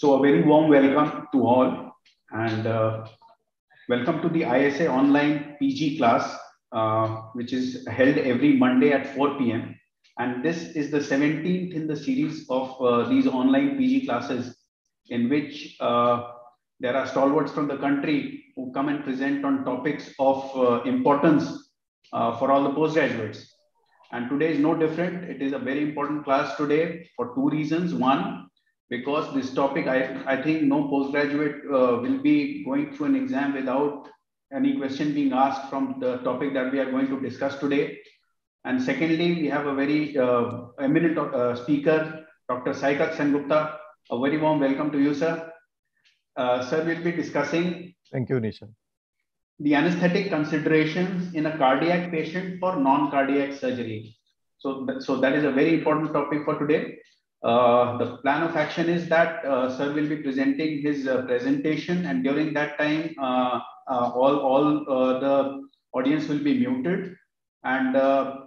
So a very warm welcome to all and uh, welcome to the ISA online PG class, uh, which is held every Monday at 4 p.m. And this is the 17th in the series of uh, these online PG classes in which uh, there are stalwarts from the country who come and present on topics of uh, importance uh, for all the postgraduates. And today is no different. It is a very important class today for two reasons. One, because this topic, I, I think no postgraduate uh, will be going through an exam without any question being asked from the topic that we are going to discuss today. And secondly, we have a very uh, eminent uh, speaker, Dr. Saikat Sengupta. A very warm welcome to you, sir. Uh, sir, we'll be discussing. Thank you, Nishant the anesthetic considerations in a cardiac patient for non-cardiac surgery. So, th so that is a very important topic for today. Uh, the plan of action is that uh, sir will be presenting his uh, presentation and during that time, uh, uh, all, all the audience will be muted and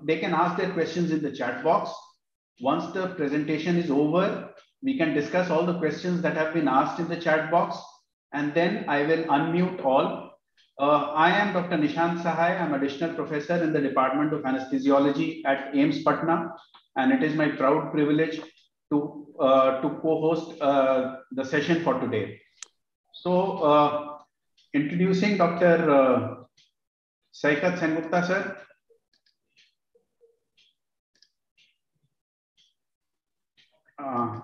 they can ask their questions in the chat box. Once the presentation is over, we can discuss all the questions that have been asked in the chat box and then I will unmute all I am Dr. Nishant Sahai. I'm additional professor in the Department of Anesthesiology at AIIMS Patna, and it is my proud privilege to, uh, to co-host uh, the session for today. So, uh, introducing Dr. Uh, Saikat Sengupta, sir. Uh,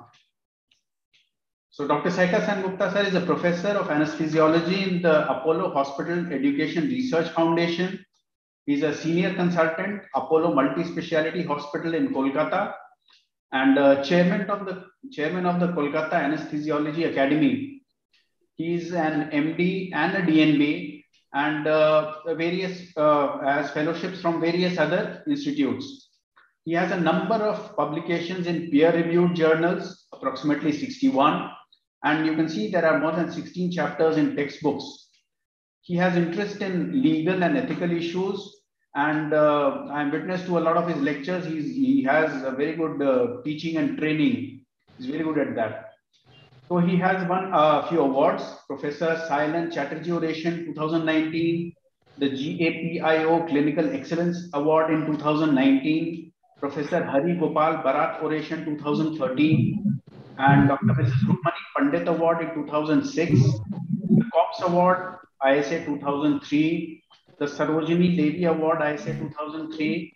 so Dr. Saikat Sengupta sir is a professor of anesthesiology in the Apollo Hospital Education Research Foundation. He's a senior consultant, Apollo Multi-Speciality Hospital in Kolkata, and uh, chairman of the chairman of the Kolkata Anesthesiology Academy. He's an MD and a DNB, and uh, various uh, as fellowships from various other institutes. He has a number of publications in peer-reviewed journals, approximately 61, and you can see there are more than 16 chapters in textbooks. He has interest in legal and ethical issues. And uh, I'm witness to a lot of his lectures. He's, he has a very good uh, teaching and training. He's very good at that. So he has won a few awards. Professor Sailen Chatterjee Oration 2019, the GAPIO Clinical Excellence Award in 2019, Professor Hari Gopal Bharat Oration 2013, and Dr. Mrs. Rukmani Pandit Award in 2006, the COPS Award, ISA 2003, the Sarojini Devi Award, ISA 2003,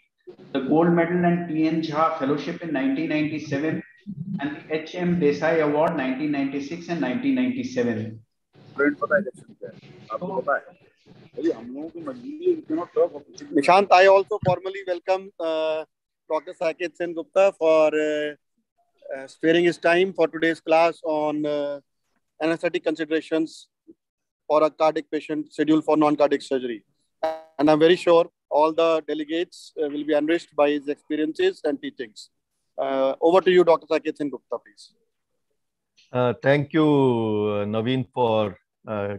the Gold Medal and T.N. Jha Fellowship in 1997, and the H.M. Desai Award 1996 and 1997. Nishant, I also formally welcome uh, Dr. Saikat Sengupta for uh, uh, sparing his time for today's class on uh, anesthetic considerations for a cardiac patient scheduled for non-cardiac surgery. And I'm very sure all the delegates uh, will be enriched by his experiences and teachings. Uh, over to you, Dr. Saikat Sengupta, please. Uh, thank you, uh, Naveen, for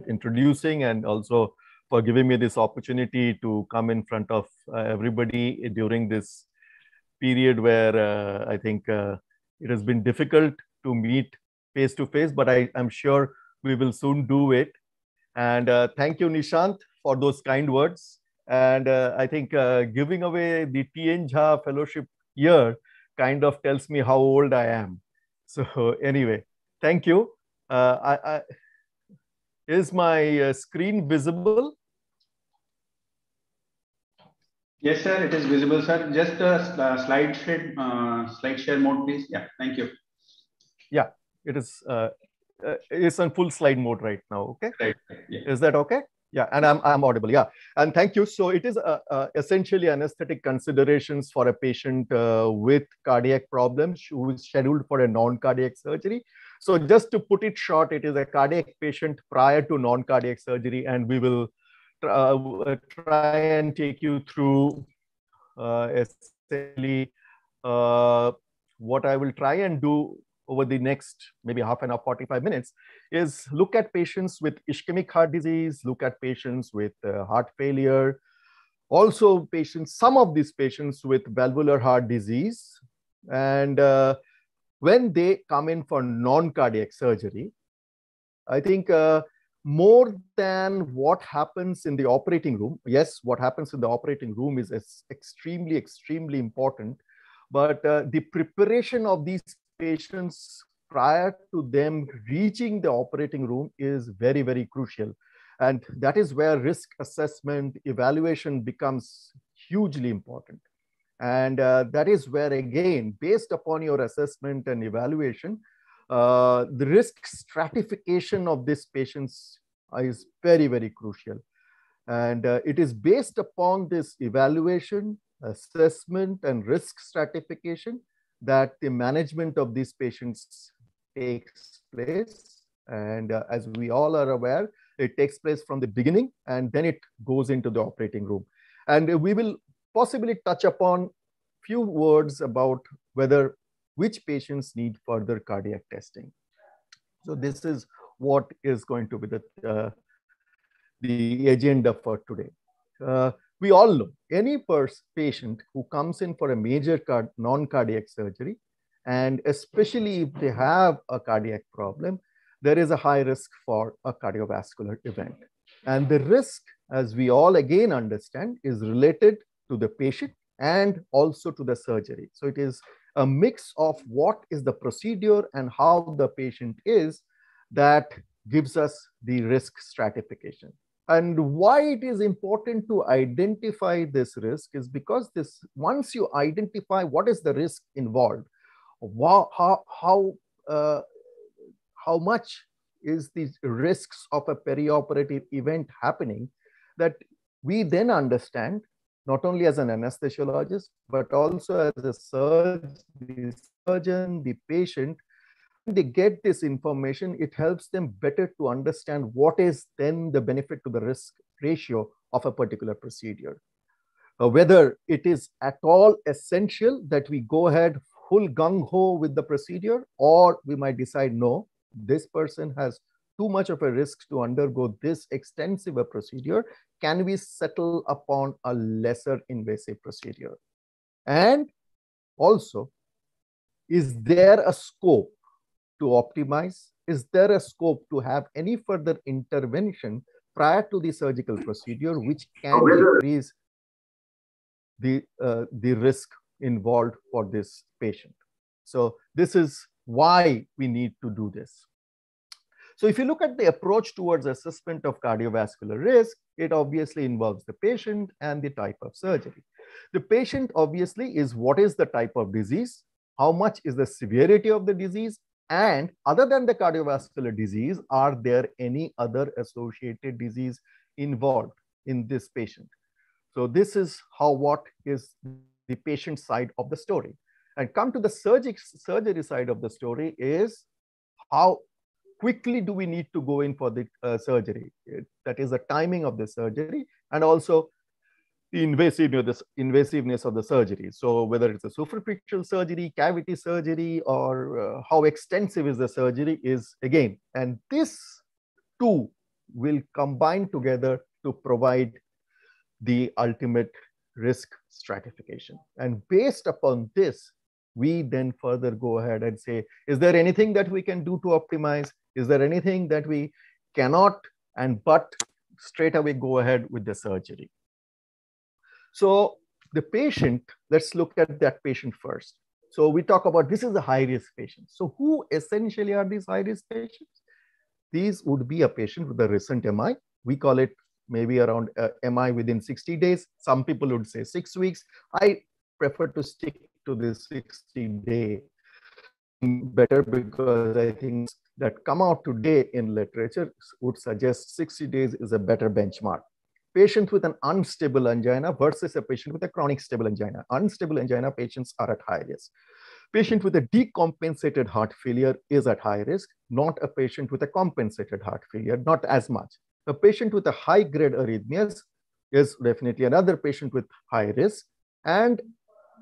introducing and also for giving me this opportunity to come in front of everybody during this period where I think it has been difficult to meet face to face, but I, am sure we will soon do it. And uh, thank you, Nishant, for those kind words. And uh, I think uh, giving away the T.N. Jha Fellowship year kind of tells me how old I am. So anyway, thank you. Uh, I, I, is my uh, screen visible? Yes, sir, it is visible, sir. Just a uh, slide share, uh, slide share mode, please. Yeah, thank you. Yeah, it is. Uh, uh, it's on full slide mode right now. Okay. Right. Yeah. Is that okay? Yeah, and I'm I'm audible. Yeah, and thank you. So it is uh, uh, essentially anesthetic considerations for a patient uh, with cardiac problems who is scheduled for a non-cardiac surgery. So just to put it short, it is a cardiac patient prior to non-cardiac surgery, and we will uh, try and take you through uh, essentially uh, what I will try and do over the next maybe half an hour, 45 minutes is look at patients with ischemic heart disease, look at patients with uh, heart failure, also patients, some of these patients with valvular heart disease. And uh, when they come in for non-cardiac surgery, I think uh, more than what happens in the operating room, yes, what happens in the operating room is, extremely, extremely important. But uh, the preparation of these patients prior to them reaching the operating room is very, very crucial. And that is where risk assessment evaluation becomes hugely important. And uh, that is where, again, based upon your assessment and evaluation, uh, the risk stratification of these patients is very, very crucial. And uh, it is based upon this evaluation, assessment, and risk stratification that the management of these patients takes place. And uh, as we all are aware, it takes place from the beginning and then it goes into the operating room. And we will possibly touch upon few words about whether which patients need further cardiac testing. So this is what is going to be the, uh, the agenda for today. Uh, we all know any patient who comes in for a major non-cardiac surgery, and especially if they have a cardiac problem, there is a high risk for a cardiovascular event. And the risk, as we all again understand, is related to the patient and also to the surgery. So it is a mix of what is the procedure and how the patient is that gives us the risk stratification. And why it is important to identify this risk is because this once you identify what is the risk involved, how, how, uh, how much is the risks of a perioperative event happening, that we then understand not only as an anesthesiologist, but also as a the surgeon, the patient, they get this information, it helps them better to understand what is then the benefit to the risk ratio of a particular procedure. Uh, whether it is at all essential that we go ahead full gung-ho with the procedure, or we might decide, no, this person has too much of a risk to undergo this extensive a procedure, can we settle upon a lesser invasive procedure? And also, is there a scope to optimize? Is there a scope to have any further intervention prior to the surgical procedure, which can decrease the, uh, the risk involved for this patient? So this is why we need to do this. So if you look at the approach towards assessment of cardiovascular risk, it obviously involves the patient and the type of surgery. The patient obviously is what is the type of disease, how much is the severity of the disease, and other than the cardiovascular disease, are there any other associated disease involved in this patient? So this is how what is the patient side of the story. And come to the surgery, surgery side of the story is how quickly do we need to go in for the uh, surgery? That is the timing of the surgery and also the invasiveness, invasiveness of the surgery. So whether it's a superficial surgery, cavity surgery, or uh, how extensive is the surgery is again. And this two will combine together to provide the ultimate risk stratification. And based upon this, we then further go ahead and say, is there anything that we can do to optimize? Is there anything that we cannot and but straight away go ahead with the surgery? So the patient, let's look at that patient first. So we talk about this is a high risk patient. So who essentially are these high risk patients? These would be a patient with a recent MI. We call it maybe around uh, MI within 60 days. Some people would say six weeks. I prefer to stick to this 60 day better because I think that come out today in literature would suggest 60 days is a better benchmark patient with an unstable angina versus a patient with a chronic stable angina. Unstable angina patients are at high risk. Patient with a decompensated heart failure is at high risk, not a patient with a compensated heart failure, not as much. A patient with a high grade arrhythmias is definitely another patient with high risk. And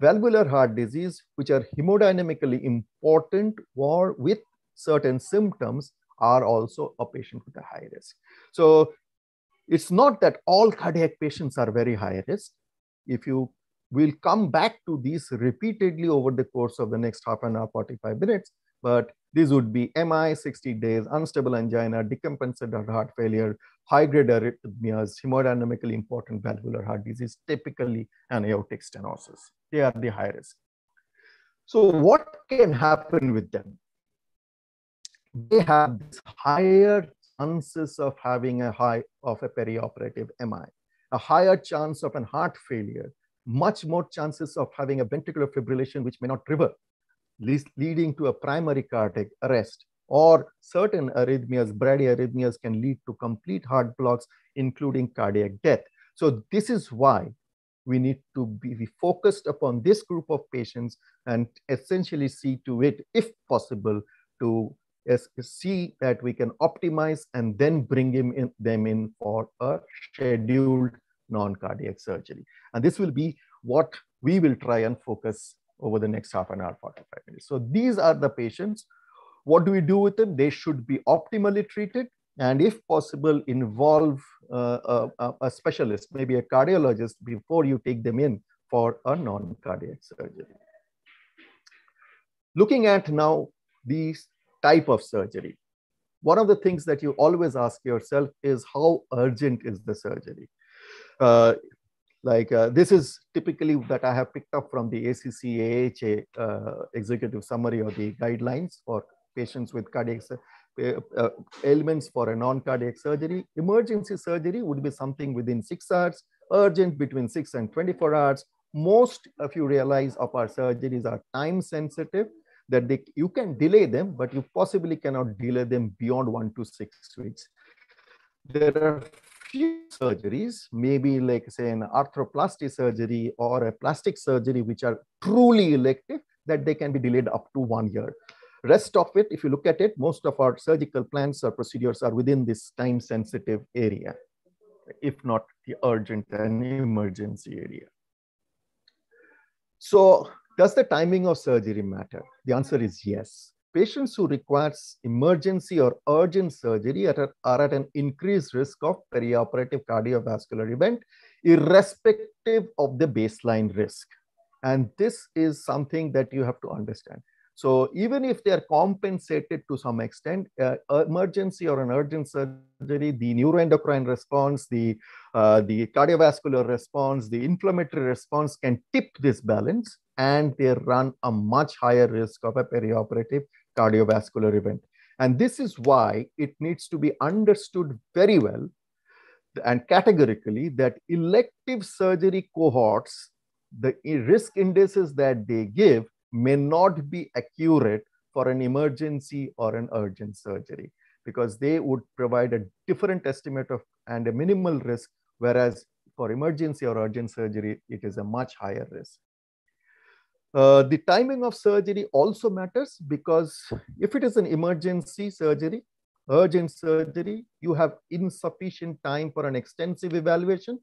valvular heart disease, which are hemodynamically important or with certain symptoms, are also a patient with a high risk. So it's not that all cardiac patients are very high risk. If you will come back to these repeatedly over the course of the next half an hour, 45 minutes, but these would be MI, 60 days, unstable angina, decompensated heart failure, high-grade arrhythmias, hemodynamically important valvular heart disease, typically an aortic stenosis. They are the high risk. So what can happen with them? They have this higher chances of having a high of a perioperative MI, a higher chance of an heart failure, much more chances of having a ventricular fibrillation which may not revert, leading to a primary cardiac arrest or certain arrhythmias, bradyarrhythmias can lead to complete heart blocks, including cardiac death. So this is why we need to be focused upon this group of patients and essentially see to it, if possible, to see that we can optimize and then bring him in, them in for a scheduled non-cardiac surgery. And this will be what we will try and focus over the next half an hour, 45 minutes. So these are the patients. What do we do with them? They should be optimally treated and if possible, involve uh, a, a, specialist, maybe a cardiologist before you take them in for a non-cardiac surgery. Looking at now these type of surgery, one of the things that you always ask yourself is how urgent is the surgery? Uh, like uh, this is typically that I have picked up from the ACC AHA uh, executive summary or the guidelines for patients with cardiac uh, uh, ailments for a non-cardiac surgery. Emergency surgery would be something within six hours, urgent between six and 24 hours. Most of you realize of our surgeries are time sensitive that they, you can delay them, but you possibly cannot delay them beyond one to six weeks. There are few surgeries, maybe like say an arthroplasty surgery or a plastic surgery, which are truly elective, that they can be delayed up to one year. Rest of it, if you look at it, most of our surgical plans or procedures are within this time sensitive area, if not the urgent and emergency area. So does the timing of surgery matter? The answer is yes. Patients who requires emergency or urgent surgery are, are at an increased risk of perioperative cardiovascular event, irrespective of the baseline risk. And this is something that you have to understand. So even if they are compensated to some extent, uh, emergency or an urgent surgery, the neuroendocrine response, the, uh, the cardiovascular response, the inflammatory response can tip this balance and they run a much higher risk of a perioperative cardiovascular event. And this is why it needs to be understood very well and categorically that elective surgery cohorts, the risk indices that they give may not be accurate for an emergency or an urgent surgery because they would provide a different estimate of and a minimal risk, whereas for emergency or urgent surgery, it is a much higher risk. Uh, the timing of surgery also matters because if it is an emergency surgery, urgent surgery, you have insufficient time for an extensive evaluation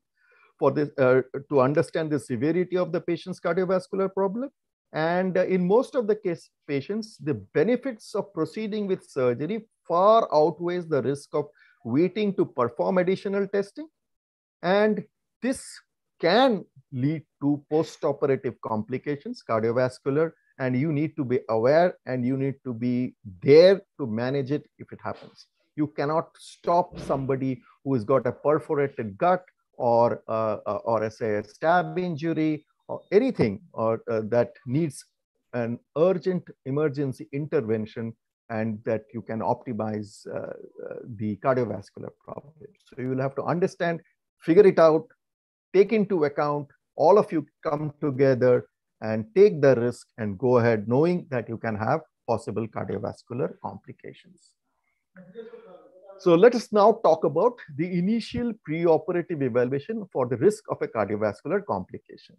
for this uh, to understand the severity of the patient's cardiovascular problem and uh, in most of the case patients, the benefits of proceeding with surgery far outweighs the risk of waiting to perform additional testing. And this can lead to post-operative complications, cardiovascular, and you need to be aware and you need to be there to manage it if it happens. You cannot stop somebody who has got a perforated gut or, uh, uh or a, say, a stab injury or anything or uh, that needs an urgent emergency intervention and that you can optimize uh, uh, the cardiovascular problem. So you will have to understand, figure it out, take into account, all of you come together and take the risk and go ahead knowing that you can have possible cardiovascular complications. So let us now talk about the initial preoperative evaluation for the risk of a cardiovascular complication.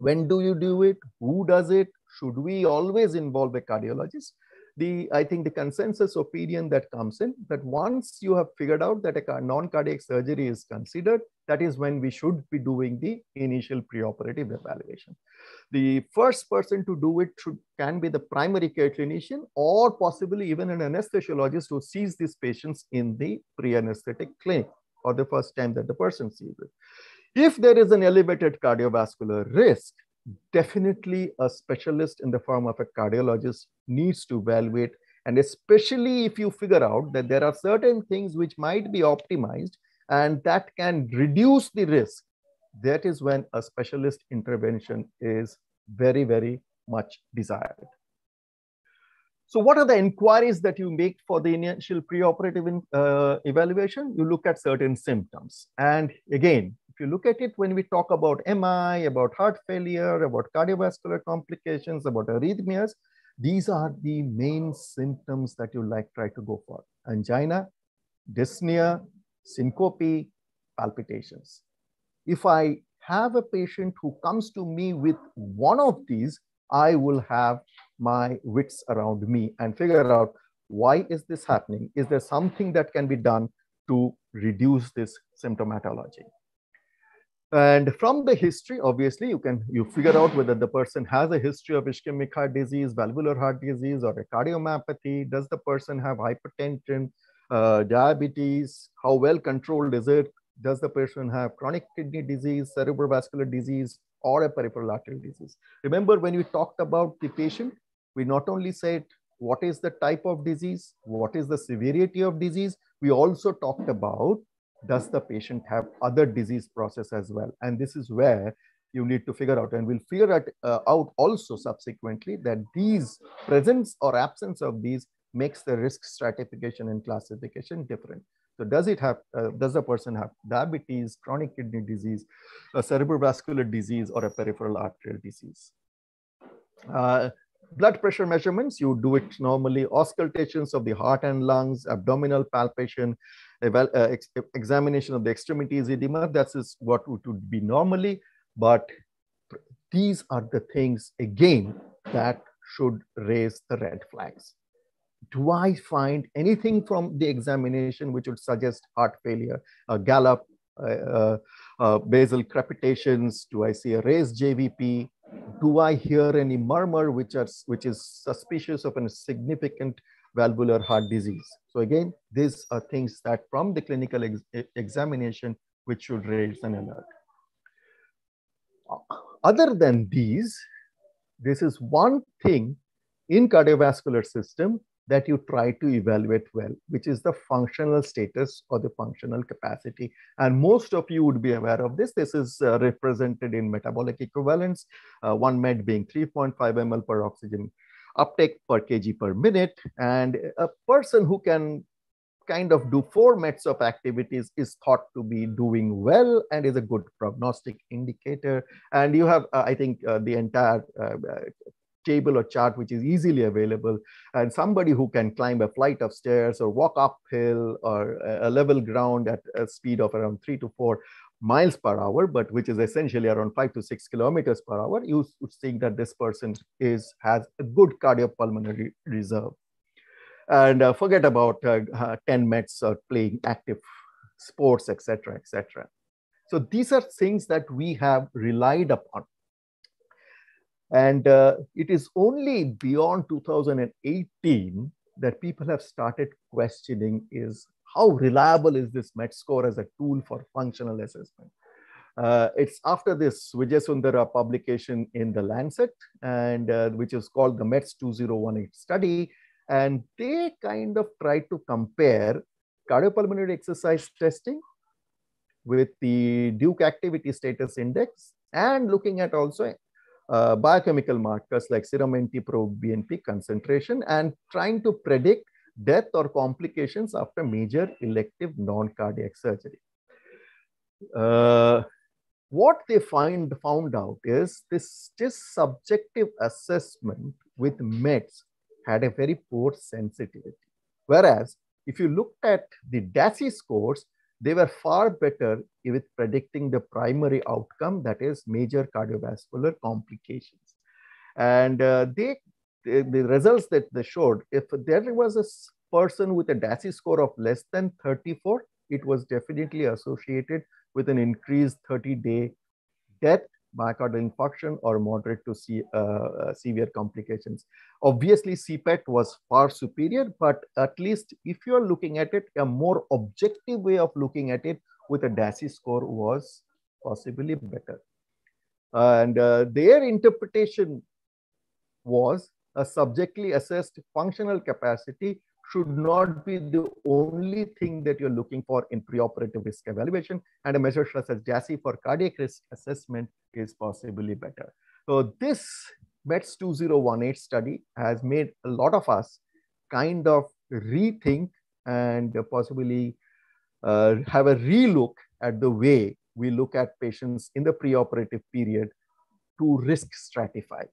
When do you do it? Who does it? Should we always involve a cardiologist? The, I think the consensus opinion that comes in that once you have figured out that a non-cardiac surgery is considered, that is when we should be doing the initial preoperative evaluation. The first person to do it should, can be the primary care clinician or possibly even an anesthesiologist who sees these patients in the pre-anesthetic clinic or the first time that the person sees it. If there is an elevated cardiovascular risk, definitely a specialist in the form of a cardiologist needs to evaluate. And especially if you figure out that there are certain things which might be optimized and that can reduce the risk, that is when a specialist intervention is very, very much desired. So what are the inquiries that you make for the initial preoperative in, uh, evaluation? You look at certain symptoms. And again, you look at it, when we talk about MI, about heart failure, about cardiovascular complications, about arrhythmias, these are the main symptoms that you like try to go for. Angina, dyspnea, syncope, palpitations. If I have a patient who comes to me with one of these, I will have my wits around me and figure out why is this happening? Is there something that can be done to reduce this symptomatology? And from the history, obviously, you can you figure out whether the person has a history of ischemic heart disease, valvular heart disease, or a cardiomyopathy. Does the person have hypertension, uh, diabetes? How well controlled is it? Does the person have chronic kidney disease, cerebrovascular disease, or a peripheral arterial disease? Remember when we talked about the patient, we not only said what is the type of disease, what is the severity of disease, we also talked about does the patient have other disease process as well? And this is where you need to figure out, and we'll figure out, uh, out also subsequently that these presence or absence of these makes the risk stratification and classification different. So does it have, uh, does the person have diabetes, chronic kidney disease, a cerebrovascular disease, or a peripheral arterial disease? Uh, blood pressure measurements, you do it normally, auscultations of the heart and lungs, abdominal palpation, ex examination of the extremities edema, that is what it would be normally, but these are the things, again, that should raise the red flags. Do I find anything from the examination which would suggest heart failure, a gallop, uh, uh, uh, basal crepitations? Do I see a raised JVP? do I hear any murmur which, are, which is suspicious of a significant valvular heart disease? So again, these are things that from the clinical ex examination, which should raise an alert. Other than these, this is one thing in cardiovascular system that you try to evaluate well, which is the functional status or the functional capacity. And most of you would be aware of this. This is uh, represented in metabolic equivalents, uh, one MET being 3.5 ml per oxygen uptake per kg per minute. And a person who can kind of do four METs of activities is thought to be doing well and is a good prognostic indicator. And you have, uh, I think, uh, the entire uh, table or chart which is easily available and somebody who can climb a flight of stairs or walk uphill or a level ground at a speed of around three to four miles per hour, but which is essentially around five to six kilometers per hour, you would think that this person is has a good cardiopulmonary reserve. And uh, forget about uh, uh, 10 mets or playing active sports, etc., etc. So these are things that we have relied upon and uh, it is only beyond 2018 that people have started questioning is how reliable is this MET score as a tool for functional assessment? Uh, it's after this Wijeysundera publication in the Lancet, and uh, which is called the METS 2018 study. And they kind of tried to compare cardiopulmonary exercise testing with the Duke Activity Status Index and looking at also uh, biochemical markers like serum NT-proBNP concentration and trying to predict death or complications after major elective non-cardiac surgery. Uh, what they find found out is this just subjective assessment with METs had a very poor sensitivity. Whereas if you looked at the DASI scores, they were far better with predicting the primary outcome, that is major cardiovascular complications. And uh, they, the, the results that they showed, if there was a person with a DASI score of less than 34, it was definitely associated with an increased 30-day death myocardial infarction or moderate to see, uh, uh, severe complications. Obviously, CPET was far superior, but at least if you're looking at it, a more objective way of looking at it with a DASI score was possibly better. And uh, their interpretation was a subjectively assessed functional capacity should not be the only thing that you're looking for in preoperative risk evaluation. And a measure such as DASI for cardiac risk assessment is possibly better. So this METS 2018 study has made a lot of us kind of rethink and possibly uh, have a relook at the way we look at patients in the preoperative period to risk stratify.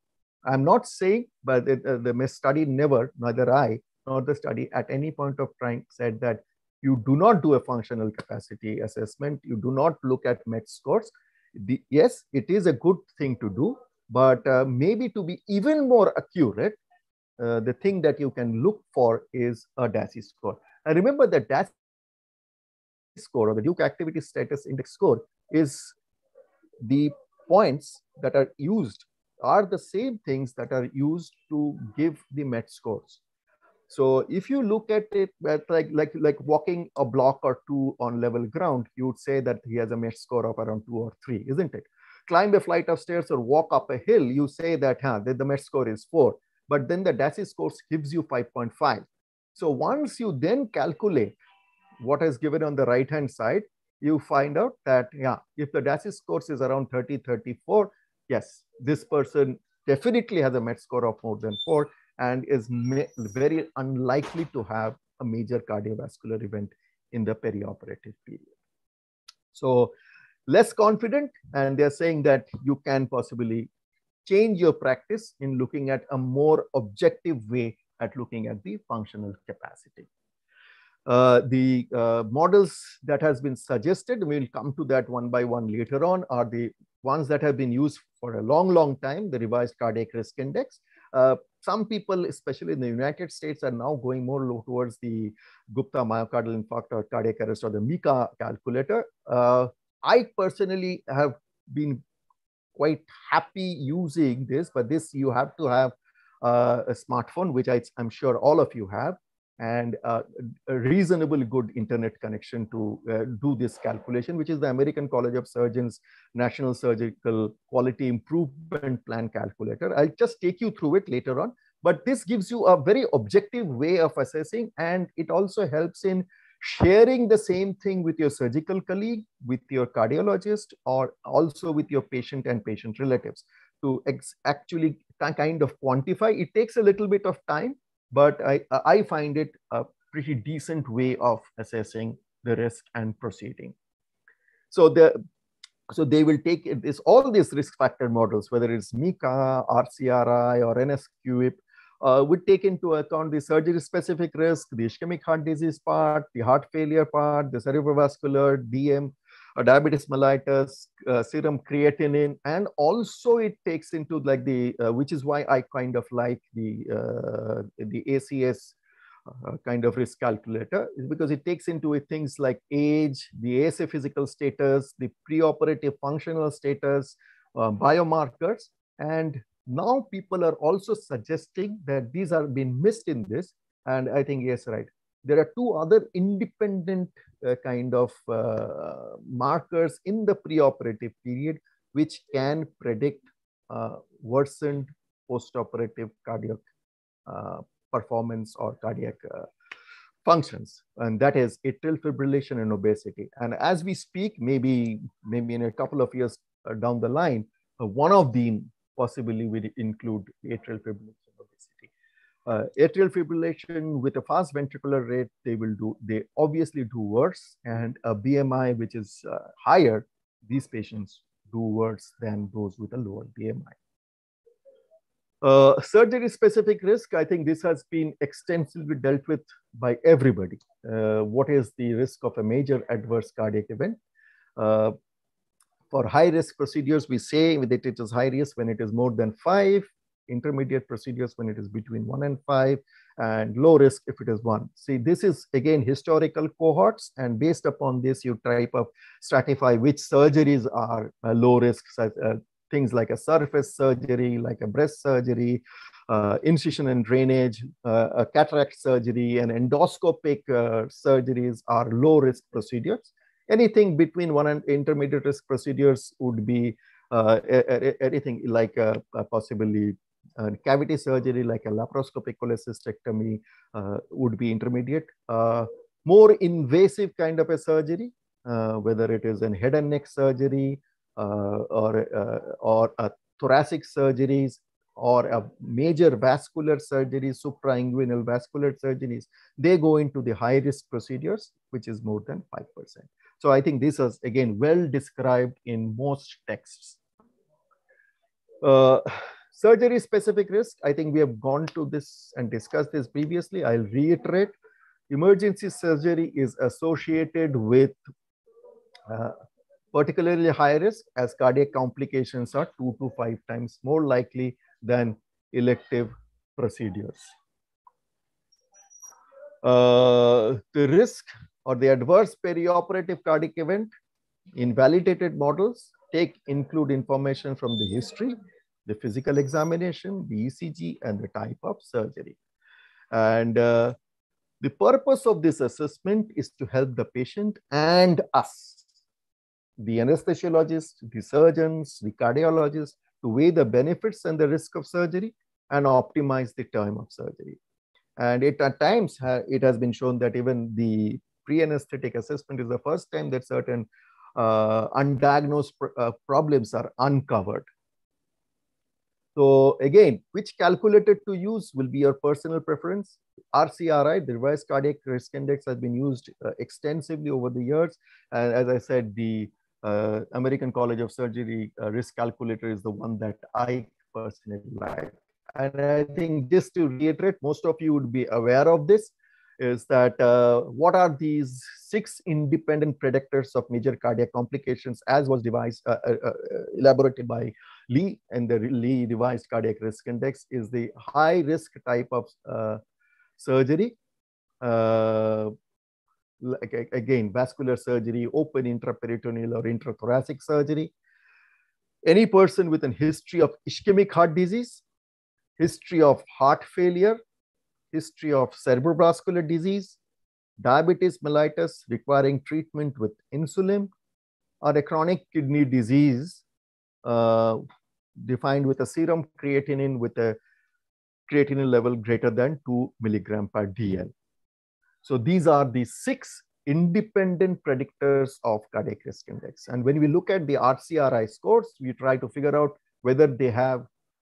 I'm not saying, but the, the study never, neither I nor the study at any point of time said that you do not do a functional capacity assessment. You do not look at MET scores. The, yes, it is a good thing to do, but uh, maybe to be even more accurate, uh, the thing that you can look for is a DASI score. And remember that DASI score or the Duke Activity Status Index score is the points that are used are the same things that are used to give the MET scores. So if you look at it at like, like, like walking a block or two on level ground, you would say that he has a MET score of around two or three, isn't it? Climb a flight of stairs or walk up a hill, you say that huh, the, the MET score is four, but then the DASI score gives you 5.5. So once you then calculate what is given on the right hand side, you find out that, yeah, if the DASI score is around 30, 34, yes, this person definitely has a MET score of more than four and is very unlikely to have a major cardiovascular event in the perioperative period. So less confident, and they're saying that you can possibly change your practice in looking at a more objective way at looking at the functional capacity. Uh, the uh, models that has been suggested, we'll come to that one by one later on, are the ones that have been used for a long, long time, the revised cardiac risk index. Uh, some people, especially in the United States, are now going more towards the Gupta myocardial infarct or cardiac arrest or the MICA calculator. Uh, I personally have been quite happy using this, but this you have to have uh, a smartphone, which I, I'm sure all of you have and uh, a reasonable good internet connection to uh, do this calculation, which is the American College of Surgeons National Surgical Quality Improvement Plan Calculator. I'll just take you through it later on, but this gives you a very objective way of assessing, and it also helps in sharing the same thing with your surgical colleague, with your cardiologist, or also with your patient and patient relatives to actually kind of quantify. It takes a little bit of time, but I, I find it a pretty decent way of assessing the risk and proceeding. So the so they will take this all these risk factor models, whether it's MICA, RCRI, or NSQIP, uh, would take into account the surgery specific risk, the ischemic heart disease part, the heart failure part, the cerebrovascular, DM, diabetes mellitus, uh, serum creatinine, and also it takes into like the, uh, which is why I kind of like the, uh, the ACS uh, kind of risk calculator is because it takes into it things like age, the ASA physical status, the preoperative functional status, uh, biomarkers. And now people are also suggesting that these are being missed in this. And I think, yes, right. There are two other independent uh, kind of uh, markers in the preoperative period which can predict uh, worsened postoperative cardiac performance or cardiac functions and that is atrial fibrillation and obesity. And as we speak maybe maybe in a couple of years down the line one of them possibly will include atrial fibrillation uh, atrial fibrillation with a fast ventricular rate, they will do, they obviously do worse. And a BMI, which is uh, higher, these patients do worse than those with a lower BMI. Uh, surgery specific risk, I think this has been extensively dealt with by everybody. Uh, what is the risk of a major adverse cardiac event? Uh, for high risk procedures, we say that it is high risk when it is more than five intermediate procedures when it is between one and five, and low risk if it is one. See, this is again historical cohorts, and based upon this, you type of stratify which surgeries are uh, low risk, uh, things like a surface surgery, like a breast surgery, uh, incision and drainage, uh, a cataract surgery, and endoscopic uh, surgeries are low risk procedures. Anything between one and intermediate risk procedures would be uh, anything like uh, possibly uh, cavity surgery like a laparoscopic cholecystectomy uh, would be intermediate. Uh, more invasive kind of a surgery, uh, whether it is in head and neck surgery or, or a thoracic surgeries or a major vascular surgery, suprainguinal vascular surgeries, they go into the high risk procedures, which is more than 5%. So I think this is again well described in most texts. Uh, surgery specific risk, I think we have gone to this and discussed this previously. I'll reiterate. Emergency surgery is associated with uh, particularly high risk as cardiac complications are two to five times more likely than elective procedures. Uh, the risk or the adverse perioperative cardiac event in validated models take include information from the history, the physical examination, the ECG, and the type of surgery. And uh, the purpose of this assessment is to help the patient and us, the anesthesiologist, the surgeons, the cardiologist, to weigh the benefits and the risk of surgery and optimize the time of surgery. And it at times ha it has been shown that even the pre-anesthetic assessment is the first time that certain uh, undiagnosed pr uh, problems are uncovered. So again, which calculator to use will be your personal preference. RCRI, the revised cardiac risk index has been used uh, extensively over the years. And as I said, the uh, American College of Surgery uh, risk calculator is the one that I personally like. And I think just to reiterate, most of you would be aware of this, is that uh, what are these six independent predictors of major cardiac complications as was devised, uh, uh, elaborated by Lee and the Lee revised cardiac risk index is the high risk type of surgery like again, vascular surgery, open intraperitoneal or intrathoracic surgery. Any person with a history of ischemic heart disease, history of heart failure, history of cerebrovascular disease, diabetes mellitus requiring treatment with insulin, or a chronic kidney disease uh, defined with a serum creatinine with a creatinine level greater than 2 milligram per dl. So these are the six independent predictors of cardiac risk index. And when we look at the RCRI scores, we try to figure out whether they have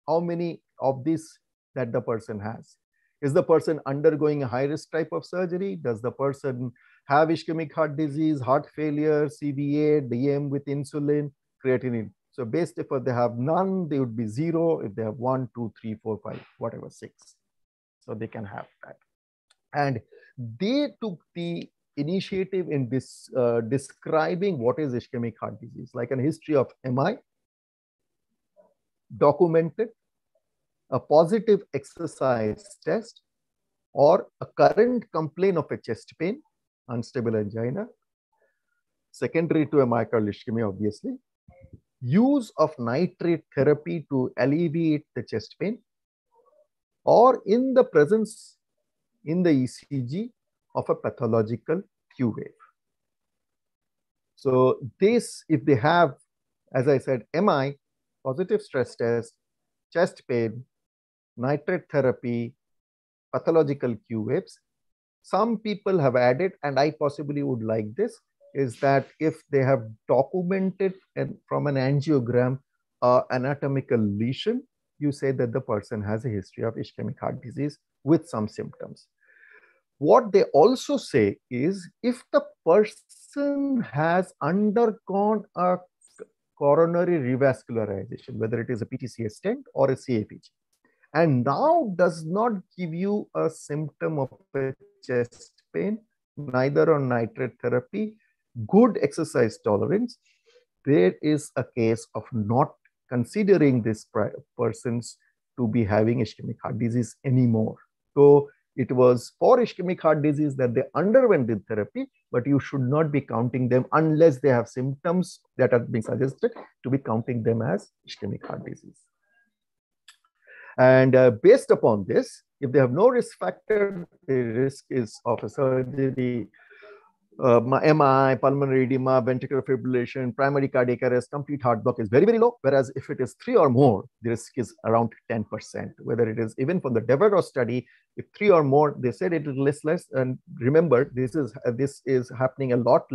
how many of these that the person has. Is the person undergoing a high risk type of surgery? Does the person have ischemic heart disease, heart failure, CVA, DM with insulin, creatinine? So based if they have none, they would be zero. If they have one, two, three, four, five, whatever, six. So they can have that. And they took the initiative in this uh, describing what is ischemic heart disease, like a history of MI, documented, a positive exercise test, or a current complaint of a chest pain, unstable angina, secondary to a myocardial ischemia, obviously, use of nitrate therapy to alleviate the chest pain, or in the presence in the ECG of a pathological Q wave. So this, if they have, as I said, MI, positive stress test, chest pain, nitrate therapy, pathological Q waves, some people have added, and I possibly would like this, is that if they have documented and from an angiogram uh, anatomical lesion, you say that the person has a history of ischemic heart disease with some symptoms. What they also say is if the person has undergone a coronary revascularization, whether it is a PTCA stent or a CABG, and now does not give you a symptom of a chest pain, neither on nitrate therapy, good exercise tolerance, there is a case of not considering this persons to be having ischemic heart disease anymore. So it was for ischemic heart disease that they underwent the therapy, but you should not be counting them unless they have symptoms that are being suggested to be counting them as ischemic heart disease. And uh, based upon this, if they have no risk factor, the risk is of a surgery uh, MI, pulmonary edema, ventricular fibrillation, primary cardiac arrest, complete heart block is very, very low. Whereas if it is three or more, the risk is around 10%. Whether it is even from the Devereaux study, if three or more, they said it is less, less. And remember, this is uh, this is happening a lot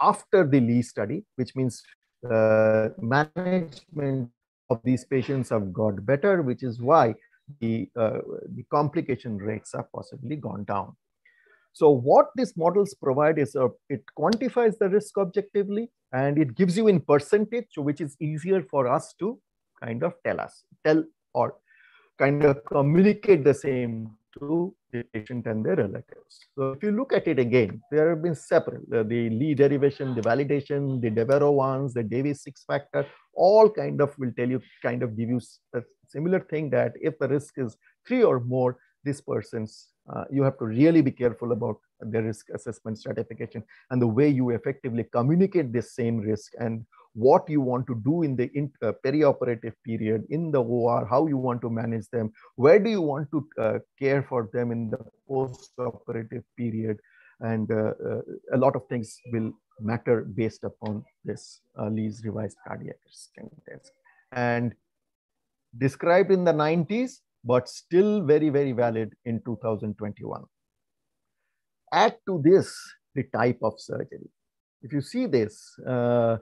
after the Lee study, which means uh, management of these patients have got better, which is why the, uh, the complication rates have possibly gone down. So what these models provide is uh, it quantifies the risk objectively and it gives you in percentage, which is easier for us to kind of tell us, tell or kind of communicate the same to the patient and their relatives. So if you look at it again, there have been several, uh, the Lee derivation, the validation, the Devereaux ones, the Davis six factor, all kind of will tell you, kind of give you a similar thing that if the risk is three or more, this person's, uh, you have to really be careful about the risk assessment stratification and the way you effectively communicate this same risk and what you want to do in the in, uh, perioperative period in the OR, how you want to manage them, where do you want to uh, care for them in the post-operative period, and uh, uh a lot of things will matter based upon this uh, Lee's revised cardiac risk test. And described in the 90s, but still very, very valid in 2021. Add to this the type of surgery. If you see this, uh,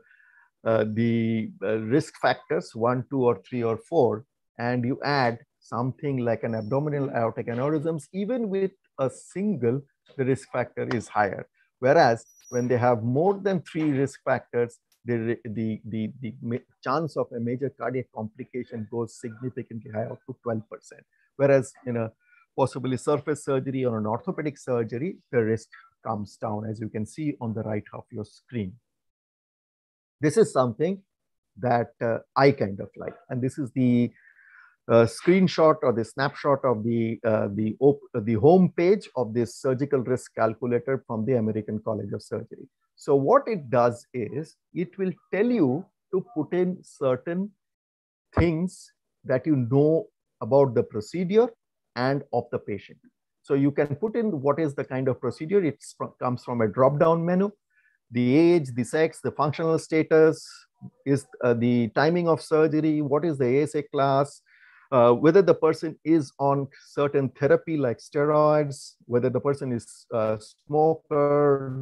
uh, the uh, risk factors, one, two, or three, or four, and you add something like an abdominal aortic aneurysms, even with a single, the risk factor is higher. Whereas when they have more than three risk factors, the, the, the, the chance of a major cardiac complication goes significantly higher, up to 12%. Whereas in a possibly surface surgery or an orthopedic surgery, the risk comes down, as you can see on the right of your screen. This is something that uh, I kind of like. And this is the uh, screenshot or the snapshot of the, uh, the, the home page of this surgical risk calculator from the American College of Surgery. So what it does is it will tell you to put in certain things that you know about the procedure and of the patient. So you can put in what is the kind of procedure. It comes from a drop-down menu the age, the sex, the functional status, is uh, the timing of surgery, what is the ASA class, uh, whether the person is on certain therapy like steroids, whether the person is a smoker,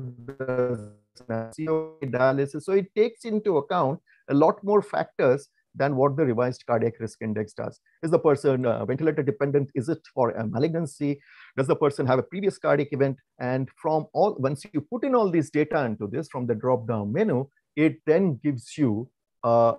dialysis. So it takes into account a lot more factors than what the revised cardiac risk index does. Is the person uh, ventilator dependent? Is it for a malignancy? Does the person have a previous cardiac event? And from all, once you put in all these data into this from the drop down menu, it then gives you uh,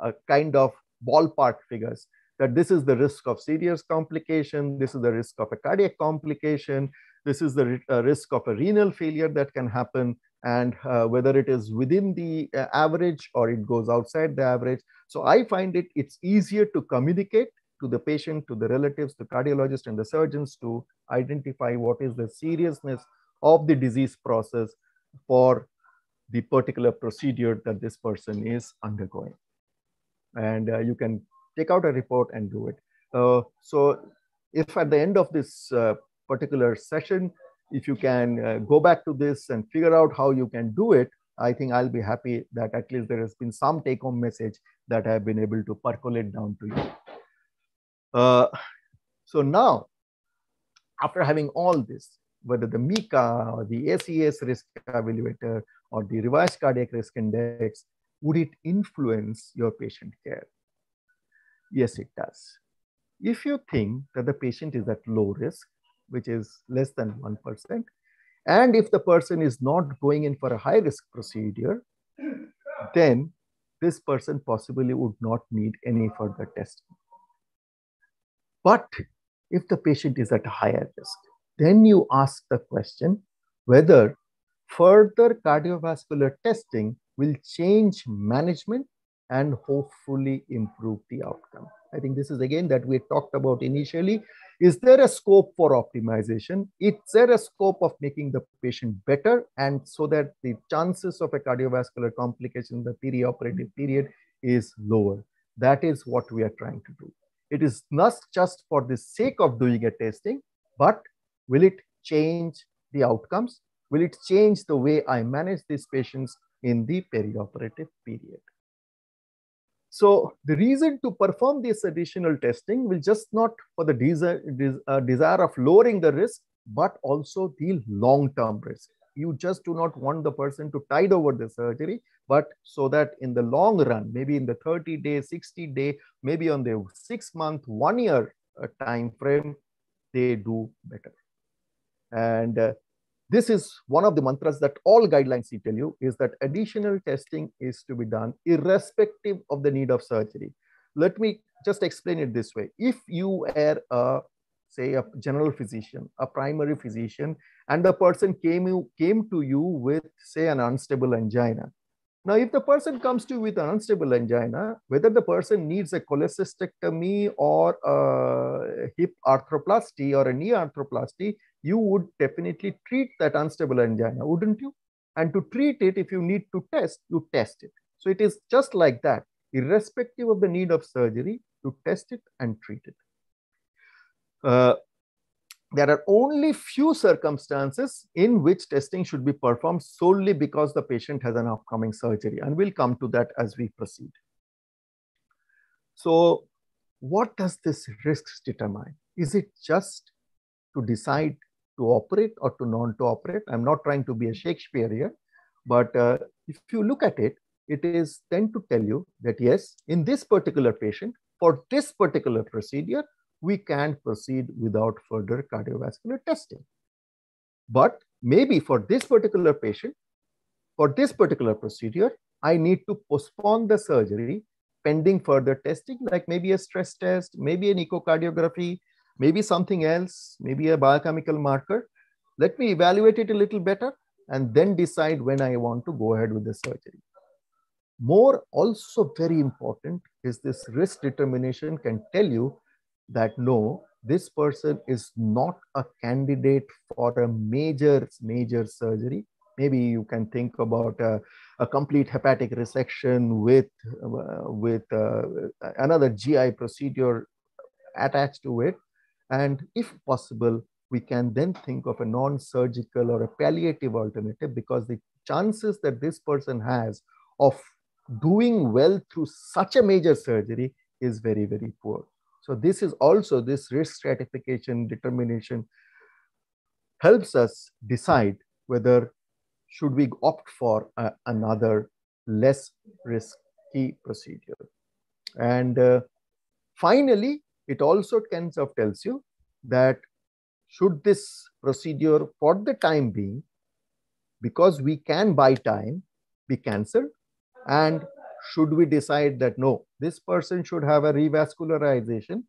a kind of ballpark figures that this is the risk of serious complication, this is the risk of a cardiac complication, this is the uh, risk of a renal failure that can happen, and uh, whether it is within the uh, average or it goes outside the average. So I find it, it's easier to communicate to the patient, to the relatives, the cardiologist and the surgeons to identify what is the seriousness of the disease process for the particular procedure that this person is undergoing. And uh, you can take out a report and do it. Uh, so if at the end of this uh, particular session, if you can uh, go back to this and figure out how you can do it, I think I'll be happy that at least there has been some take home message that I've been able to percolate down to you. Uh, so now, after having all this, whether the MICA or the ACS risk evaluator or the revised cardiac risk index, would it influence your patient care? Yes, it does. If you think that the patient is at low risk, which is less than 1%. And if the person is not going in for a high risk procedure, then this person possibly would not need any further testing. But if the patient is at a higher risk, then you ask the question whether further cardiovascular testing will change management and hopefully improve the outcome. I think this is again that we talked about initially is there a scope for optimization? Is there a scope of making the patient better and so that the chances of a cardiovascular complication in the perioperative period is lower? That is what we are trying to do. It is not just for the sake of doing a testing, but will it change the outcomes? Will it change the way I manage these patients in the perioperative period? So the reason to perform this additional testing will just not for the desire, uh, desire of lowering the risk, but also the long-term risk. You just do not want the person to tide over the surgery, but so that in the long run, maybe in the 30 day, 60 day, maybe on the six month, one year uh, time frame, they do better. And uh, this is one of the mantras that all guidelines tell you is that additional testing is to be done irrespective of the need of surgery. Let me just explain it this way. If you are a, say a general physician, a primary physician, and the person came, came to you with say an unstable angina, now, if the person comes to you with an unstable angina, whether the person needs a cholecystectomy or a hip arthroplasty or a knee arthroplasty, you would definitely treat that unstable angina, wouldn't you? And to treat it, if you need to test, you test it. So it is just like that, irrespective of the need of surgery, to test it and treat it. Uh, there are only few circumstances in which testing should be performed solely because the patient has an upcoming surgery. And we'll come to that as we proceed. So what does this risks determine? Is it just to decide to operate or to non to operate? I'm not trying to be a Shakespeare here, but uh, if you look at it, it is tend to tell you that yes, in this particular patient, for this particular procedure, we can proceed without further cardiovascular testing. But maybe for this particular patient, for this particular procedure, I need to postpone the surgery pending further testing, like maybe a stress test, maybe an echocardiography, maybe something else, maybe a biochemical marker. Let me evaluate it a little better and then decide when I want to go ahead with the surgery. More also very important is this risk determination can tell you that no, this person is not a candidate for a major, major surgery. Maybe you can think about a, a complete hepatic resection with, uh, with uh, another GI procedure attached to it. And if possible, we can then think of a non-surgical or a palliative alternative because the chances that this person has of doing well through such a major surgery is very, very poor. So this is also this risk stratification determination helps us decide whether should we opt for another less risky procedure. And uh, finally, it also kind of tells you that should this procedure for the time being, because we can buy time, be cancelled and should we decide that no, this person should have a revascularization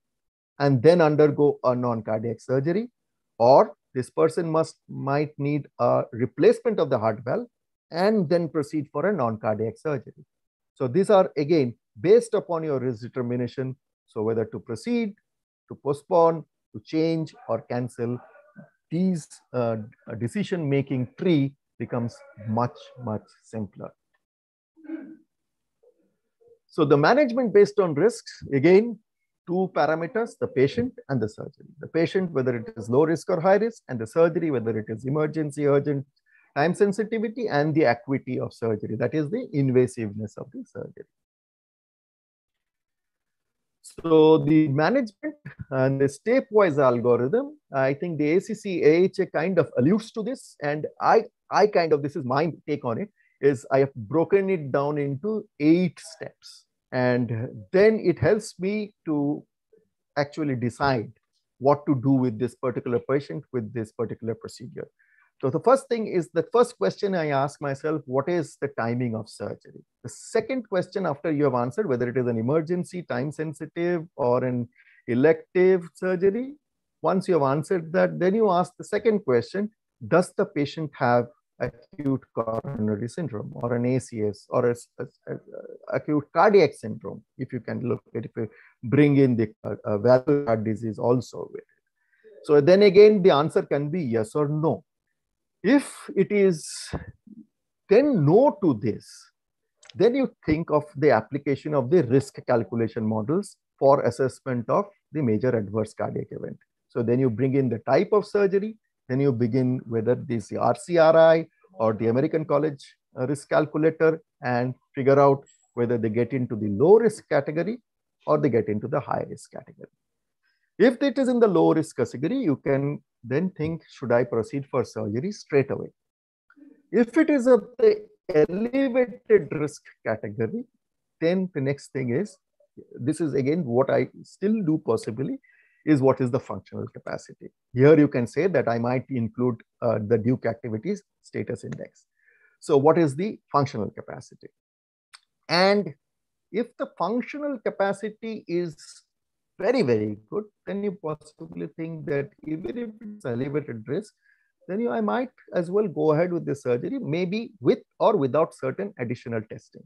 and then undergo a non-cardiac surgery, or this person must might need a replacement of the heart valve and then proceed for a non-cardiac surgery. So these are again based upon your risk determination. So whether to proceed, to postpone, to change or cancel, these uh, decision-making tree becomes much, much simpler. So the management based on risks, again, two parameters, the patient and the surgery. The patient, whether it is low risk or high risk, and the surgery, whether it is emergency, urgent, time sensitivity, and the acuity of surgery. That is the invasiveness of the surgery. So the management and the stepwise algorithm, I think the ACC AHA kind of alludes to this, and I, I kind of, this is my take on it, is I have broken it down into eight steps. And then it helps me to actually decide what to do with this particular patient with this particular procedure. So the first thing is the first question I ask myself, what is the timing of surgery? The second question after you have answered, whether it is an emergency, time sensitive or an elective surgery, once you have answered that, then you ask the second question, does the patient have acute coronary syndrome or an ACS or a, a, a, acute cardiac syndrome, if you can look at if you bring in the uh, uh, heart disease also with it. So then again, the answer can be yes or no. If it is then no to this, then you think of the application of the risk calculation models for assessment of the major adverse cardiac event. So then you bring in the type of surgery, then you begin whether this RCRI or the American College uh, risk calculator and figure out whether they get into the low risk category or they get into the high risk category. If it is in the low risk category, you can then think, should I proceed for surgery straight away? If it is a the elevated risk category, then the next thing is, this is again what I still do possibly, is what is the functional capacity. Here you can say that I might include uh, the Duke activities status index. So what is the functional capacity? And if the functional capacity is very, very good, then you possibly think that even if it's elevated risk, then you, I might as well go ahead with the surgery, maybe with or without certain additional testing.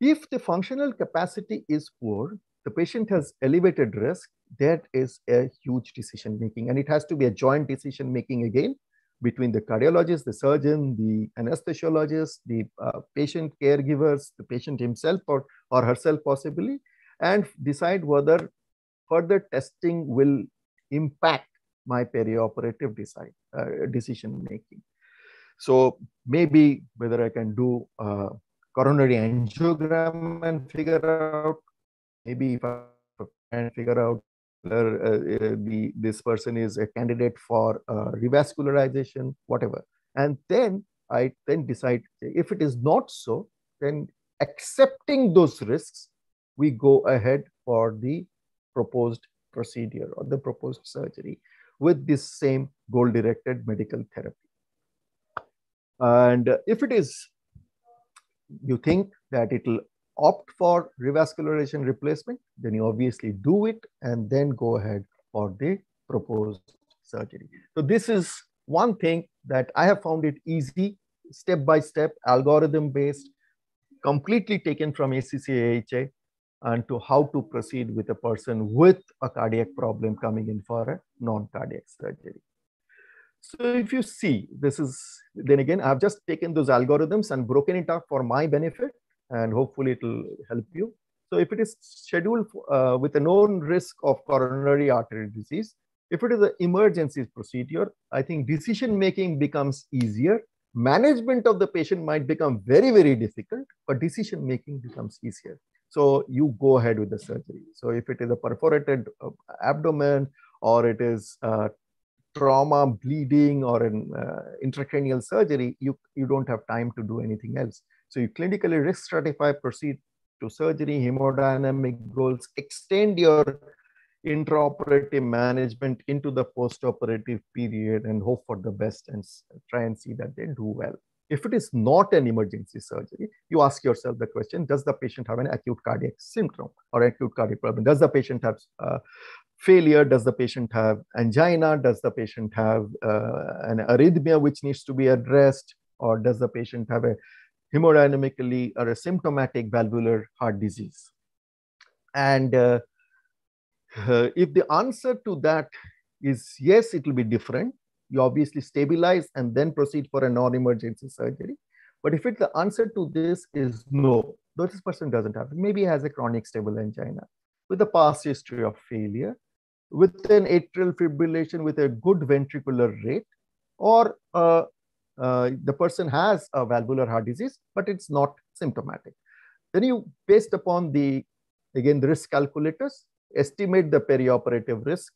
If the functional capacity is poor, the patient has elevated risk, that is a huge decision making. And it has to be a joint decision making again between the cardiologist, the surgeon, the anesthesiologist, the uh, patient caregivers, the patient himself or, or herself possibly, and decide whether further testing will impact my perioperative decide, uh, decision making. So maybe whether I can do a coronary angiogram and figure out, maybe if I can figure out whether uh, uh, the, this person is a candidate for uh, revascularization, whatever. And then I then decide if it is not so, then accepting those risks, we go ahead for the proposed procedure or the proposed surgery with this same goal-directed medical therapy. And if it is, you think that it will opt for revascularization replacement, then you obviously do it and then go ahead for the proposed surgery. So this is one thing that I have found it easy, step-by-step, algorithm-based, completely taken from ACC and to how to proceed with a person with a cardiac problem coming in for a non-cardiac surgery. So if you see, this is, then again, I've just taken those algorithms and broken it up for my benefit and hopefully it will help you. So if it is scheduled uh, with a known risk of coronary artery disease, if it is an emergency procedure, I think decision making becomes easier. Management of the patient might become very, very difficult, but decision making becomes easier. So you go ahead with the surgery. So if it is a perforated uh, abdomen or it is uh, trauma, bleeding, or an uh, intracranial surgery, you, you don't have time to do anything else. So you clinically risk stratify, proceed to surgery, hemodynamic goals, extend your intraoperative management into the postoperative period and hope for the best and try and see that they do well. If it is not an emergency surgery, you ask yourself the question, does the patient have an acute cardiac syndrome or acute cardiac problem? Does the patient have uh, failure? Does the patient have angina? Does the patient have uh, an arrhythmia which needs to be addressed? Or does the patient have a hemodynamically or a symptomatic valvular heart disease? And uh, uh, if the answer to that is yes, it will be different you obviously stabilize and then proceed for a non-emergency surgery. But if it, the answer to this is no, though this person doesn't have maybe has a chronic stable angina with a past history of failure, with an atrial fibrillation with a good ventricular rate, or uh, uh, the person has a valvular heart disease, but it's not symptomatic. Then you, based upon the, again, the risk calculators, estimate the perioperative risk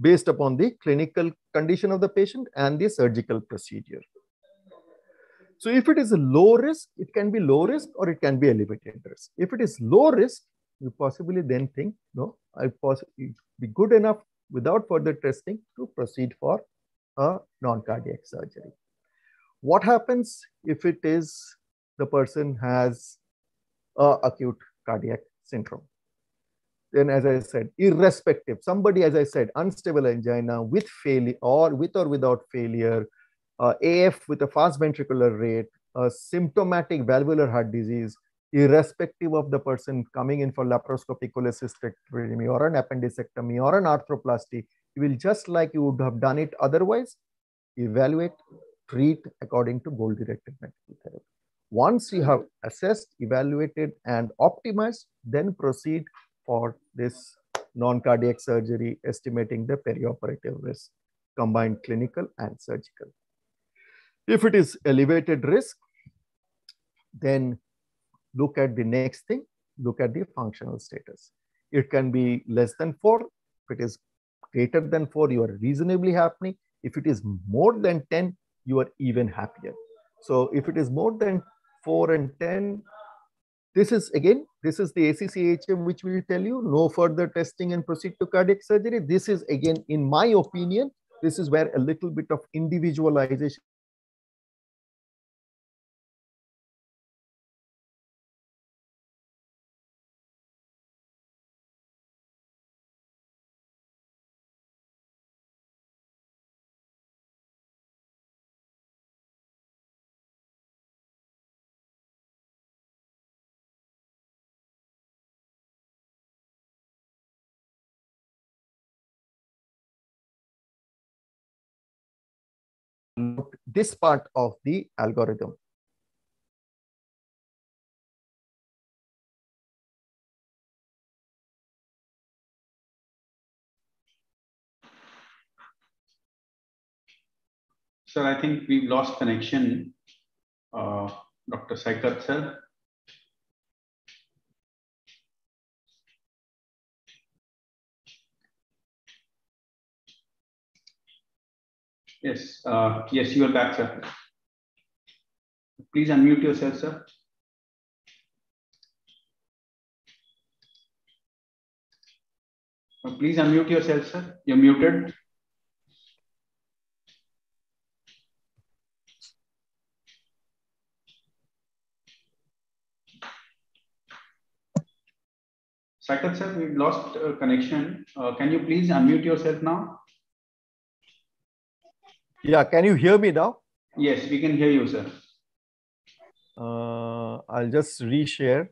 based upon the clinical condition of the patient and the surgical procedure. So if it is a low risk, it can be low risk or it can be elevated risk. If it is low risk, you possibly then think, no, I possibly be good enough without further testing to proceed for a non-cardiac surgery. What happens if it is the person has a acute cardiac syndrome? Then as I said, irrespective, somebody, as I said, unstable angina with failure or with or without failure, uh, AF with a fast ventricular rate, a symptomatic valvular heart disease, irrespective of the person coming in for laparoscopic cholecystectomy or an appendectomy or an arthroplasty, you will just like you would have done it otherwise, evaluate, treat according to goal-directed medical therapy. Once you have assessed, evaluated, and optimized, then proceed for this non-cardiac surgery, estimating the perioperative risk combined clinical and surgical. If it is elevated risk, then look at the next thing, look at the functional status. It can be less than four. If it is greater than four, you are reasonably happy. If it is more than 10, you are even happier. So if it is more than four and 10, this is again, this is the ACCHM, which will tell you no further testing and proceed to cardiac surgery. This is again, in my opinion, this is where a little bit of individualization this part of the algorithm. Sir, I think we've lost connection. Uh, Dr. Saikat, sir. Yes, uh, yes, you are back, sir. Please unmute yourself, sir. Uh, please unmute yourself, sir. You're muted. Saikat, sir, we lost uh, connection. Uh, can you please unmute yourself now? Yeah, can you hear me now? Yes, we can hear you, sir. Uh, I'll just reshare.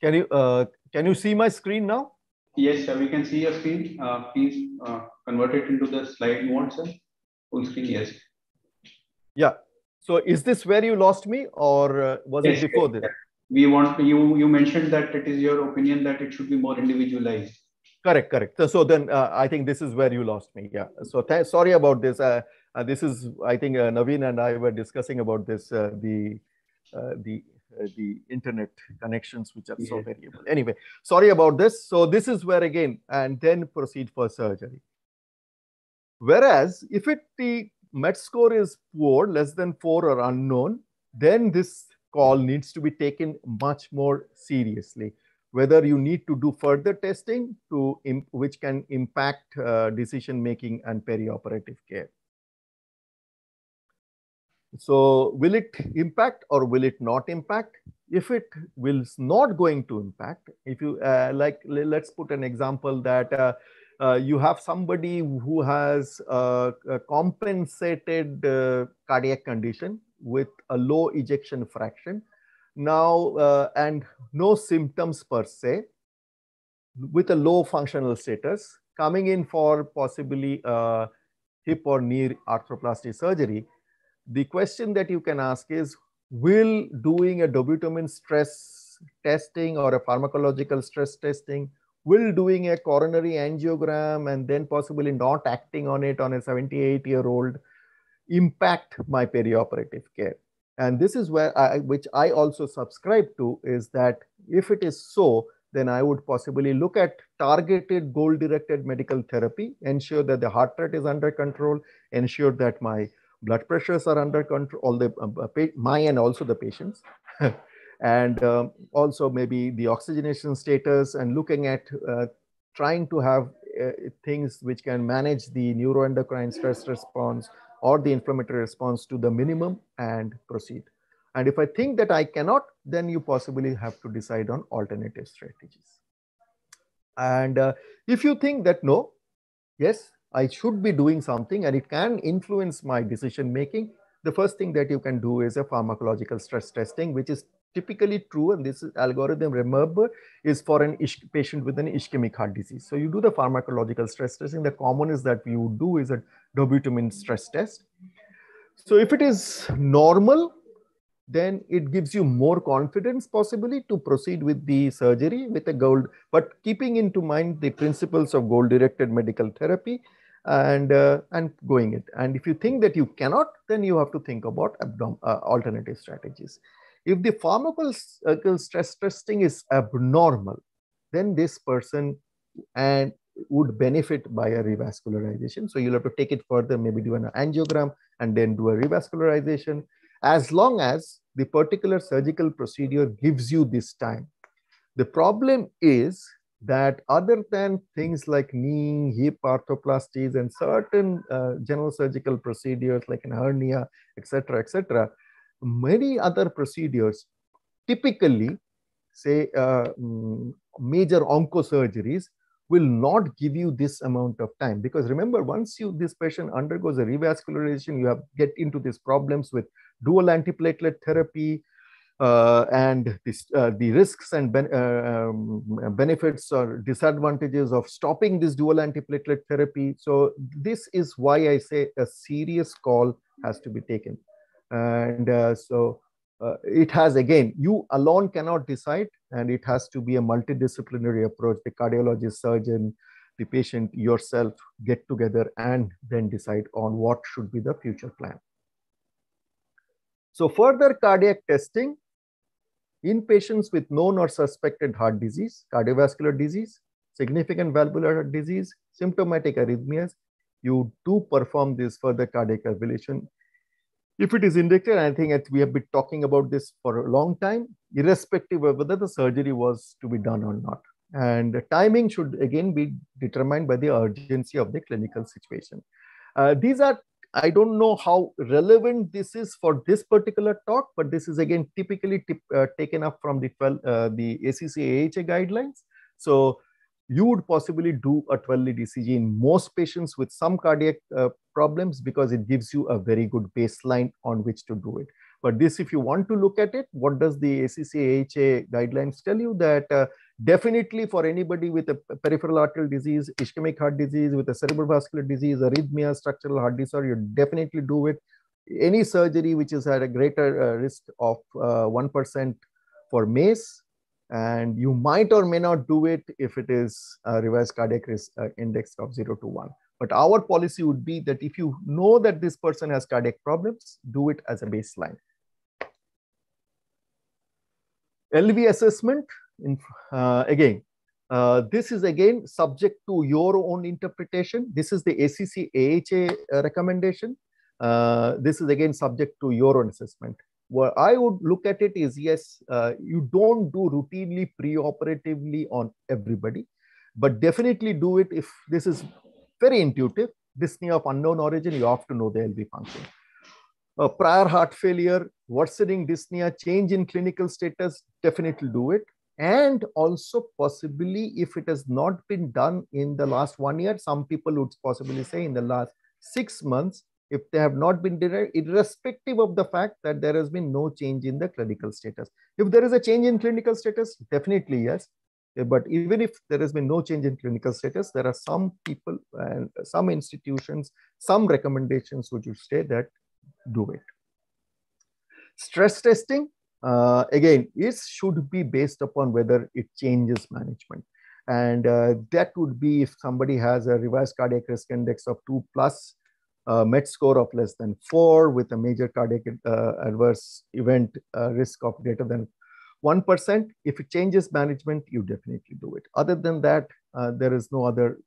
Can you uh, can you see my screen now? Yes, sir. We can see your screen. Uh, please uh, convert it into the slide mode, sir. Full screen, yes. Yeah. So is this where you lost me or uh, was Yes, it before yes, this? We want you. You mentioned that it is your opinion that it should be more individualized. Correct, correct. So, so then uh, I think this is where you lost me. Yeah. So sorry about this. Uh, uh, this is, I think uh, Naveen and I were discussing about this, uh, the, uh, the, uh, the internet connections, which are so variable. Anyway, sorry about this. So this is where again, and then proceed for surgery. Whereas if it, the MET score is poor, less than four or unknown, then this call needs to be taken much more seriously whether you need to do further testing to which can impact uh, decision making and perioperative care. So will it impact or will it not impact? If it will not going to impact, if you uh, like, let's put an example that uh, uh, you have somebody who has uh, a compensated uh, cardiac condition with a low ejection fraction. Now uh, and no symptoms per se with a low functional status coming in for possibly uh, hip or knee arthroplasty surgery. The question that you can ask is will doing a dobutamine stress testing or a pharmacological stress testing will doing a coronary angiogram and then possibly not acting on it on a 78 year old impact my perioperative care. And this is where I, which I also subscribe to is that if it is so, then I would possibly look at targeted goal directed medical therapy, ensure that the heart rate is under control, ensure that my blood pressures are under control, all the uh, my and also the patients, and um, also maybe the oxygenation status and looking at uh, trying to have uh, things which can manage the neuroendocrine stress response or the inflammatory response to the minimum and proceed. And if I think that I cannot, then you possibly have to decide on alternative strategies. And uh, if you think that no, yes, I should be doing something and it can influence my decision making, the first thing that you can do is a pharmacological stress testing, which is typically true. And this algorithm, remember, is for an patient with an ischemic heart disease. So you do the pharmacological stress testing. The common is that you do is a dobutamine stress test. So if it is normal, then it gives you more confidence possibly to proceed with the surgery with a gold, but keeping into mind the principles of goal-directed medical therapy and uh, and going it. And if you think that you cannot, then you have to think about uh, alternative strategies. If the pharmacological stress testing is abnormal, then this person and would benefit by a revascularization. So you'll have to take it further, maybe do an angiogram and then do a revascularization, as long as the particular surgical procedure gives you this time. The problem is that other than things like knee, hip arthroplasties, and certain uh, general surgical procedures like an hernia, etc., etc., many other procedures typically, say, uh, mm, major oncosurgeries will not give you this amount of time because remember once you this patient undergoes a revascularization you have get into these problems with dual antiplatelet therapy uh, and this, uh, the risks and ben, uh, um, benefits or disadvantages of stopping this dual antiplatelet therapy. So this is why I say a serious call has to be taken. And uh, so uh, it has, again, you alone cannot decide, and it has to be a multidisciplinary approach. The cardiologist, surgeon, the patient, yourself get together and then decide on what should be the future plan. So further cardiac testing in patients with known or suspected heart disease, cardiovascular disease, significant valvular heart disease, symptomatic arrhythmias, you do perform this further cardiac ablation. If it is indicated, I think we have been talking about this for a long time, irrespective of whether the surgery was to be done or not. And the timing should again be determined by the urgency of the clinical situation. Uh, these are I don't know how relevant this is for this particular talk, but this is again typically tip, uh, taken up from the 12, uh, the ACC/AHA guidelines. So you would possibly do a 12 lead ECG in most patients with some cardiac uh, problems because it gives you a very good baseline on which to do it. But this, if you want to look at it, what does the ACC/AHA guidelines tell you that uh, definitely for anybody with a peripheral arterial disease, ischemic heart disease, with a cerebral vascular disease, arrhythmia, structural heart disorder, you definitely do it. Any surgery which is at a greater uh, risk of 1% uh, for MACE, and you might or may not do it if it is a revised cardiac risk uh, index of 0 to 1. But our policy would be that if you know that this person has cardiac problems, do it as a baseline. LV assessment, in, uh, again, uh, this is again subject to your own interpretation. This is the ACC AHA recommendation. Uh, this is again subject to your own assessment. What I would look at it is yes, uh, you don't do routinely preoperatively on everybody, but definitely do it if this is very intuitive. Dyspnea of unknown origin, you have to know the LV function prior heart failure, worsening dyspnea, change in clinical status, definitely do it. And also possibly if it has not been done in the last one year, some people would possibly say in the last six months, if they have not been derived, irrespective of the fact that there has been no change in the clinical status. If there is a change in clinical status, definitely yes. But even if there has been no change in clinical status, there are some people and some institutions, some recommendations would you say that do it. Stress testing, uh, again, it should be based upon whether it changes management. And uh, that would be if somebody has a revised cardiac risk index of 2 plus, uh, MET score of less than 4 with a major cardiac uh, adverse event uh, risk of greater than 1%. If it changes management, you definitely do it. Other than that, uh, there is no other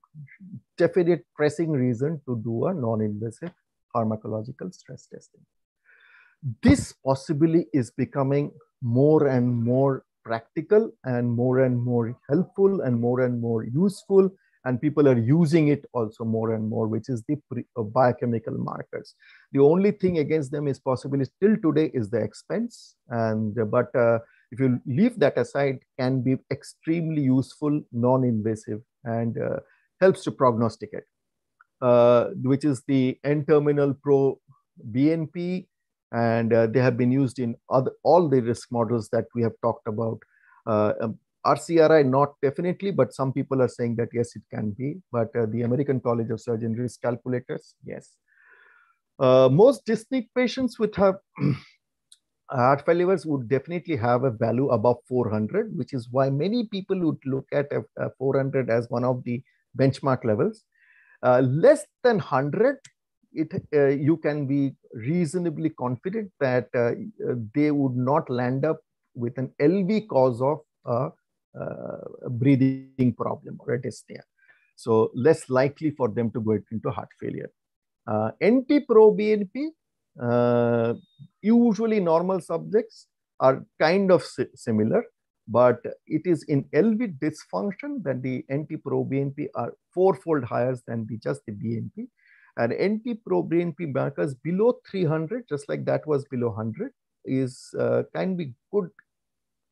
definite pressing reason to do a non-invasive pharmacological stress testing. This possibly is becoming more and more practical and more and more helpful and more and more useful and people are using it also more and more which is the uh, biochemical markers. The only thing against them is possibly still today is the expense and uh, but uh, if you leave that aside can be extremely useful non-invasive and uh, helps to prognosticate. Uh, which is the N-terminal pro BNP, and uh, they have been used in other, all the risk models that we have talked about. Uh, um, RCRI, not definitely, but some people are saying that yes, it can be. But uh, the American College of Surgeon risk calculators, yes. Uh, most dyspneic patients with have heart failures would definitely have a value above 400, which is why many people would look at a, a 400 as one of the benchmark levels. Uh, less than 100, it, uh, you can be reasonably confident that uh, they would not land up with an LV cause of a, a breathing problem or a dyspnea. So less likely for them to go into heart failure. Uh, NT-proBNP, uh, usually normal subjects are kind of si similar, but it is in LV dysfunction that the NT-proBNP are fourfold higher than the, just the BNP. And NT-proBNP markers below 300, just like that was below 100, is uh, can be good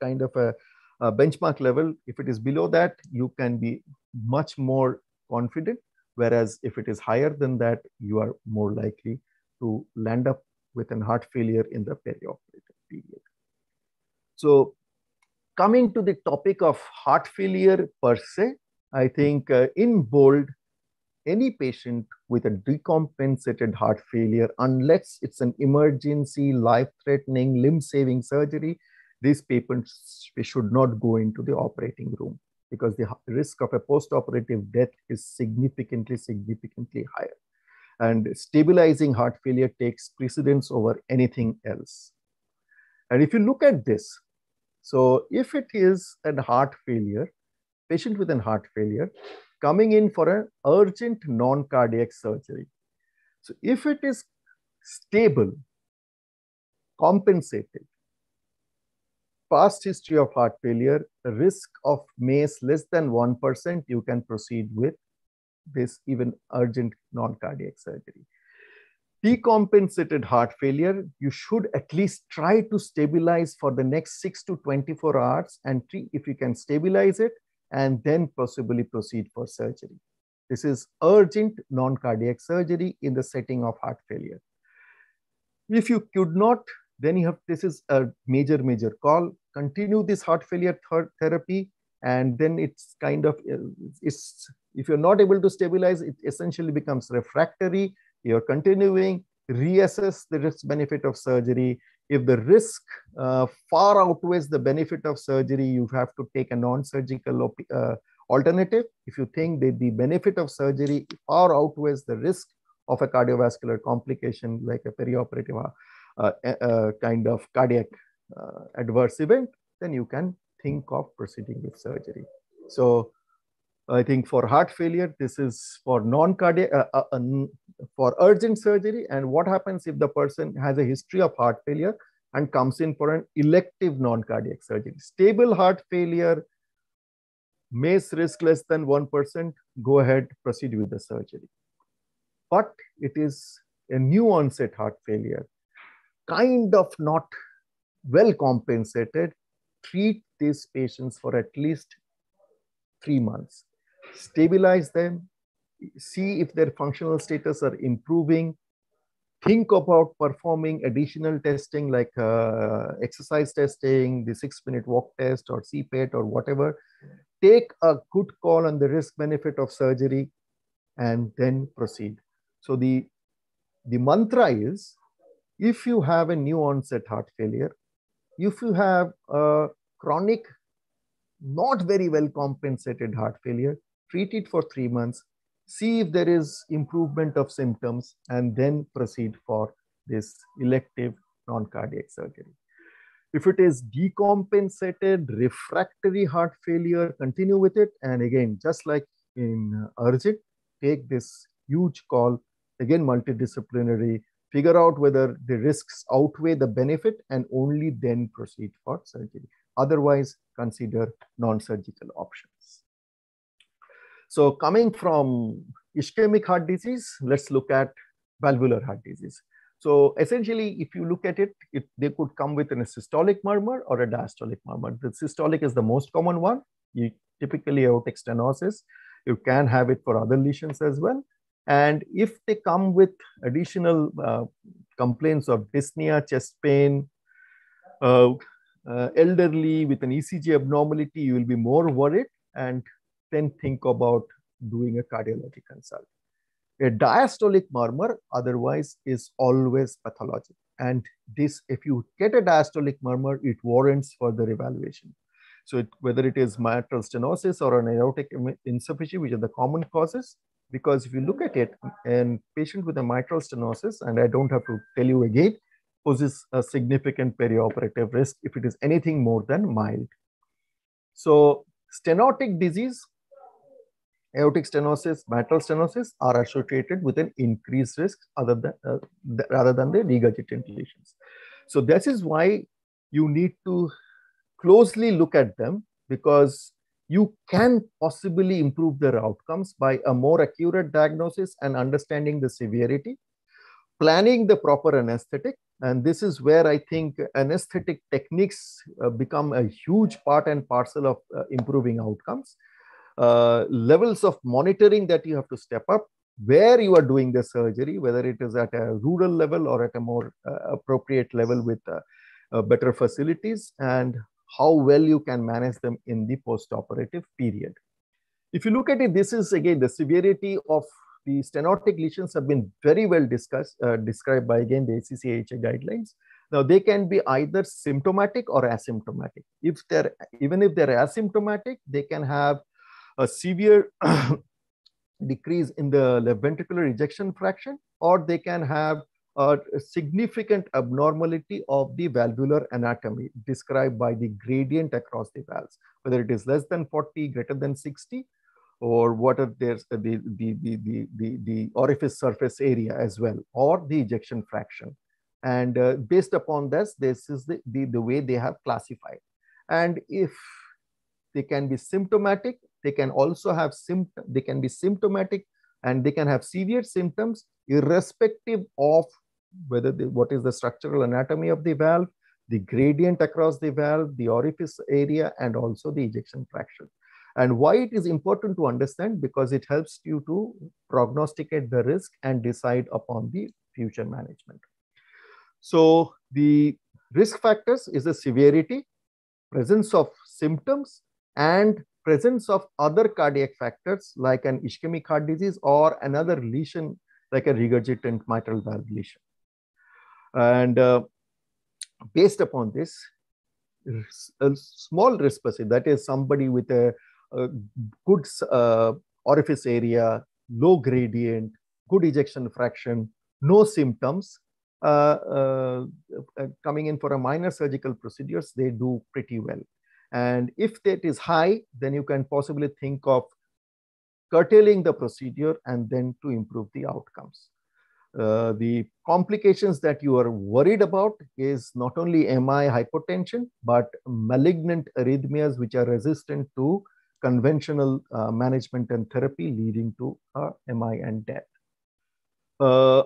kind of a, a benchmark level. If it is below that, you can be much more confident. Whereas if it is higher than that, you are more likely to land up with an heart failure in the perioperative period. So coming to the topic of heart failure per se, I think uh, in bold, any patient with a decompensated heart failure, unless it's an emergency, life-threatening, limb-saving surgery, these patients should not go into the operating room because the risk of a post-operative death is significantly, significantly higher. And stabilizing heart failure takes precedence over anything else. And if you look at this, so if it is a heart failure, patient with an heart failure coming in for an urgent non-cardiac surgery. So if it is stable, compensated, past history of heart failure, risk of MACE less than 1%, you can proceed with this even urgent non-cardiac surgery. Decompensated heart failure, you should at least try to stabilize for the next 6 to 24 hours and treat if you can stabilize it and then possibly proceed for surgery. This is urgent non-cardiac surgery in the setting of heart failure. If you could not, then you have, this is a major, major call continue this heart failure th therapy and then it's kind of it's if you're not able to stabilize it essentially becomes refractory you're continuing reassess the risk benefit of surgery if the risk uh, far outweighs the benefit of surgery you have to take a non-surgical uh, alternative if you think that the benefit of surgery far outweighs the risk of a cardiovascular complication like a perioperative uh, uh kind of cardiac uh, adverse event, then you can think of proceeding with surgery. So I think for heart failure, this is for non-cardiac, uh, uh, for urgent surgery. And what happens if the person has a history of heart failure and comes in for an elective non-cardiac surgery? Stable heart failure, MACE risk less than 1%, go ahead, proceed with the surgery. But it is a new onset heart failure, kind of not well compensated, treat these patients for at least three months. Stabilize them, see if their functional status are improving, think about performing additional testing like uh, exercise testing, the six minute walk test or CPET or whatever. Take a good call on the risk benefit of surgery and then proceed. So the, the mantra is, if you have a new onset heart failure, if you have a chronic, not very well compensated heart failure, treat it for three months, see if there is improvement of symptoms, and then proceed for this elective non-cardiac surgery. If it is decompensated, refractory heart failure, continue with it. And again, just like in urgent, take this huge call, again, multidisciplinary figure out whether the risks outweigh the benefit and only then proceed for surgery. Otherwise, consider non-surgical options. So coming from ischemic heart disease, let's look at valvular heart disease. So essentially, if you look at it, it, they could come with a systolic murmur or a diastolic murmur. The systolic is the most common one. You typically aortic stenosis. You can have it for other lesions as well. And if they come with additional uh, complaints of dyspnea, chest pain, uh, uh, elderly with an ECG abnormality, you will be more worried and then think about doing a cardiology consult. A diastolic murmur otherwise is always pathologic. and this, if you get a diastolic murmur, it warrants further evaluation. So it, whether it is mitral stenosis or an aortic insufficiency, which are the common causes, because if you look at it, and patient with a mitral stenosis, and I don't have to tell you again, poses a significant perioperative risk if it is anything more than mild. So stenotic disease, aortic stenosis, mitral stenosis are associated with an increased risk other than, uh, th rather than the regurgitant lesions. So this is why you need to closely look at them because you can possibly improve their outcomes by a more accurate diagnosis and understanding the severity, planning the proper anesthetic. And this is where I think anesthetic techniques uh, become a huge part and parcel of uh, improving outcomes. Uh, levels of monitoring that you have to step up, where you are doing the surgery, whether it is at a rural level or at a more uh, appropriate level with uh, uh, better facilities, and how well you can manage them in the post-operative period. If you look at it, this is again the severity of the stenotic lesions have been very well discussed, uh, described by again the ACC/AHA guidelines. Now they can be either symptomatic or asymptomatic. If they're even if they're asymptomatic, they can have a severe decrease in the left ventricular ejection fraction, or they can have a significant abnormality of the valvular anatomy described by the gradient across the valves, whether it is less than 40, greater than 60, or what are the, the, the, the, the orifice surface area as well, or the ejection fraction. And uh, based upon this, this is the, the, the way they have classified. And if they can be symptomatic, they can also have symptom, they can be symptomatic and they can have severe symptoms irrespective of whether the, what is the structural anatomy of the valve, the gradient across the valve, the orifice area, and also the ejection fraction. And why it is important to understand because it helps you to prognosticate the risk and decide upon the future management. So the risk factors is the severity, presence of symptoms, and presence of other cardiac factors like an ischemic heart disease or another lesion like a regurgitant mitral valve lesion. And uh, based upon this, a small risk person, that is somebody with a, a good uh, orifice area, low gradient, good ejection fraction, no symptoms, uh, uh, coming in for a minor surgical procedures, they do pretty well. And if that is high, then you can possibly think of curtailing the procedure and then to improve the outcomes. Uh, the complications that you are worried about is not only MI hypotension, but malignant arrhythmias which are resistant to conventional uh, management and therapy leading to uh, MI and death. Uh,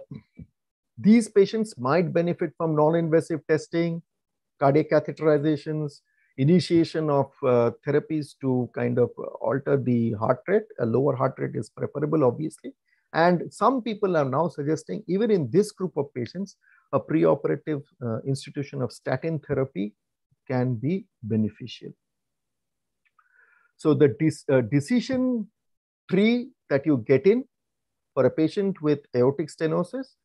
these patients might benefit from non-invasive testing, cardiac catheterizations, initiation of uh, therapies to kind of alter the heart rate. A lower heart rate is preferable, obviously. And some people are now suggesting, even in this group of patients, a preoperative uh, institution of statin therapy can be beneficial. So the uh, decision tree that you get in for a patient with aortic stenosis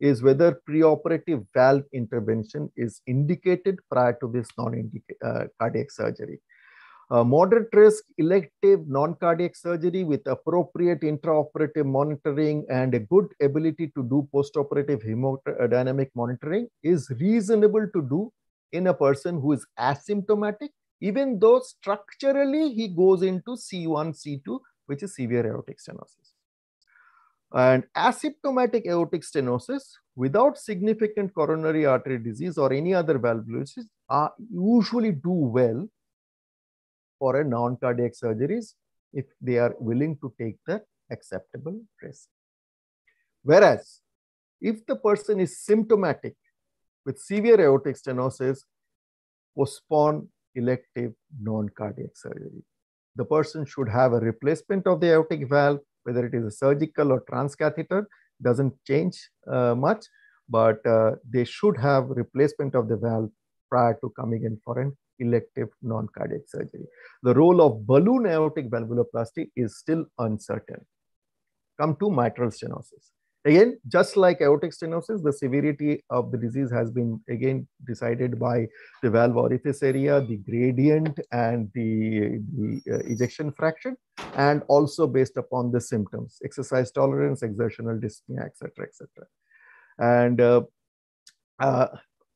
is whether preoperative valve intervention is indicated prior to this non-cardiac uh, surgery. Uh, moderate risk elective non-cardiac surgery with appropriate intraoperative monitoring and a good ability to do postoperative hemodynamic monitoring is reasonable to do in a person who is asymptomatic, even though structurally he goes into C1, C2, which is severe aortic stenosis. And asymptomatic aortic stenosis without significant coronary artery disease or any other valvulosis are usually do well for a non-cardiac surgeries if they are willing to take the acceptable risk. Whereas, if the person is symptomatic with severe aortic stenosis, postpone elective non-cardiac surgery. The person should have a replacement of the aortic valve, whether it is a surgical or transcatheter, doesn't change uh, much, but uh, they should have replacement of the valve prior to coming in for an elective non-cardiac surgery. The role of balloon aortic valvuloplasty is still uncertain. Come to mitral stenosis. Again, just like aortic stenosis, the severity of the disease has been again decided by the valve orifice area, the gradient, and the, the uh, ejection fraction, and also based upon the symptoms, exercise tolerance, exertional dyspnea, etc., etc. And uh, uh,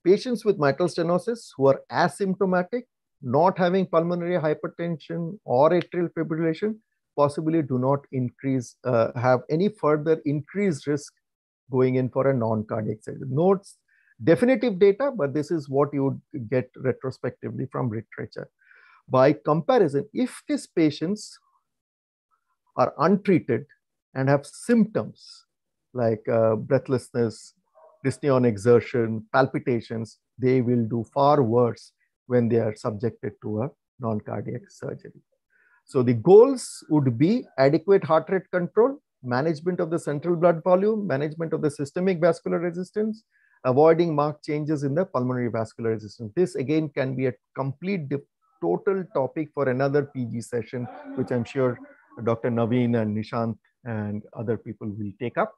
patients with mitral stenosis who are asymptomatic, not having pulmonary hypertension or atrial fibrillation, possibly do not increase, uh, have any further increased risk going in for a non-cardiac surgery. Notes definitive data, but this is what you would get retrospectively from literature. By comparison, if these patients are untreated and have symptoms like uh, breathlessness, dyspnea on exertion, palpitations, they will do far worse when they are subjected to a non-cardiac surgery. So the goals would be adequate heart rate control, management of the central blood volume, management of the systemic vascular resistance, avoiding marked changes in the pulmonary vascular resistance. This again can be a complete total topic for another PG session, which I'm sure Dr. Naveen and Nishant and other people will take up.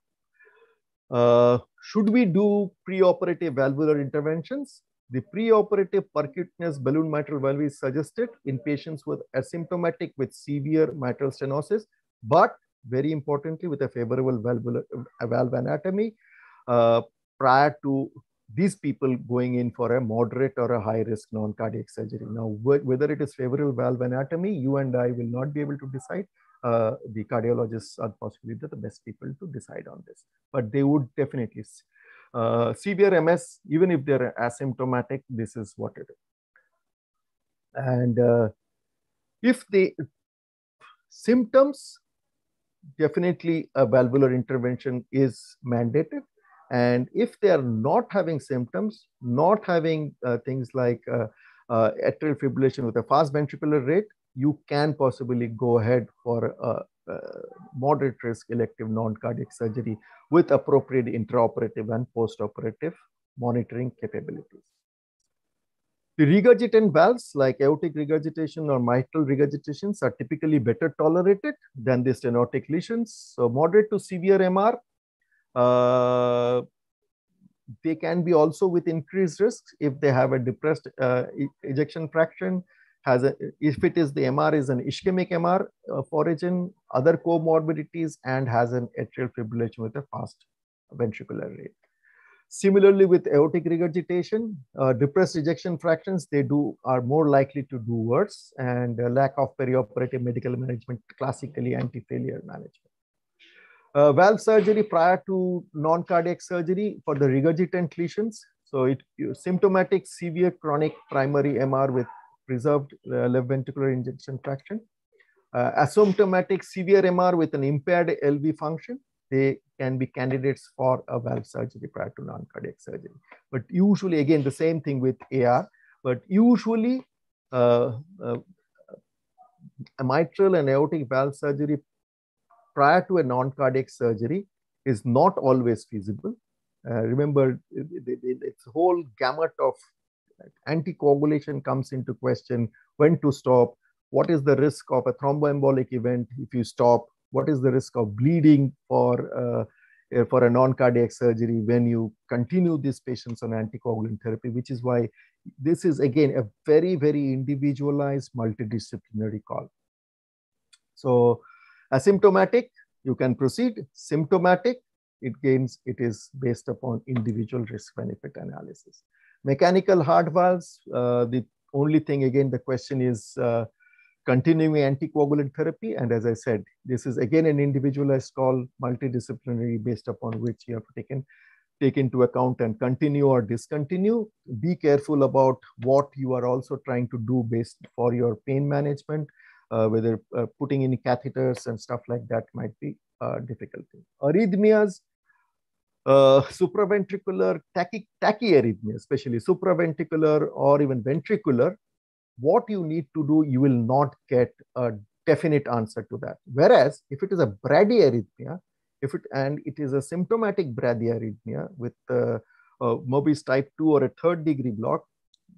Uh, should we do preoperative valvular interventions? The preoperative percutaneous balloon mitral valve is suggested in patients with asymptomatic with severe mitral stenosis, but very importantly with a favorable valve anatomy uh, prior to these people going in for a moderate or a high risk non-cardiac surgery. Now, wh whether it is favorable valve anatomy, you and I will not be able to decide. Uh, the cardiologists are possibly the best people to decide on this, but they would definitely uh, severe MS, even if they're asymptomatic, this is what it is. And uh, if the symptoms, definitely a valvular intervention is mandated. And if they are not having symptoms, not having uh, things like uh, uh, atrial fibrillation with a fast ventricular rate, you can possibly go ahead for uh, moderate risk elective non-cardiac surgery with appropriate intraoperative and postoperative monitoring capabilities. The regurgitant valves like aortic regurgitation or mitral regurgitations are typically better tolerated than the stenotic lesions. So moderate to severe MR, uh, they can be also with increased risks if they have a depressed uh, ejection fraction, has a, if it is the MR is an ischemic MR of origin, other comorbidities, and has an atrial fibrillation with a fast ventricular rate. Similarly, with aortic regurgitation, uh, depressed ejection fractions, they do are more likely to do worse and uh, lack of perioperative medical management, classically anti-failure management. Uh, valve surgery prior to non-cardiac surgery for the regurgitant lesions. So it symptomatic severe chronic primary MR with preserved uh, left ventricular ejection fraction. Uh, asymptomatic severe MR with an impaired LV function, they can be candidates for a valve surgery prior to non-cardiac surgery. But usually, again, the same thing with AR, but usually uh, uh, mitral and aortic valve surgery prior to a non-cardiac surgery is not always feasible. Uh, remember, it's a whole gamut of anticoagulation comes into question, when to stop, what is the risk of a thromboembolic event if you stop, what is the risk of bleeding for, uh, for a non-cardiac surgery when you continue these patients on anticoagulant therapy, which is why this is again a very, very individualized multidisciplinary call. So asymptomatic, you can proceed. Symptomatic, it gains, it is based upon individual risk benefit analysis. Mechanical heart valves, uh, the only thing again, the question is uh, continuing anticoagulant therapy. And as I said, this is again an individualized call, multidisciplinary based upon which you have taken take into account and continue or discontinue. Be careful about what you are also trying to do based for your pain management, uh, whether uh, putting in catheters and stuff like that might be a difficult thing. Arrhythmias, uh, supraventricular tachy, tachyarrhythmia, especially supraventricular or even ventricular, what you need to do, you will not get a definite answer to that. Whereas if it is a bradyarrhythmia, if it and it is a symptomatic bradyarrhythmia with uh, uh, Mobitz type 2 or a third degree block,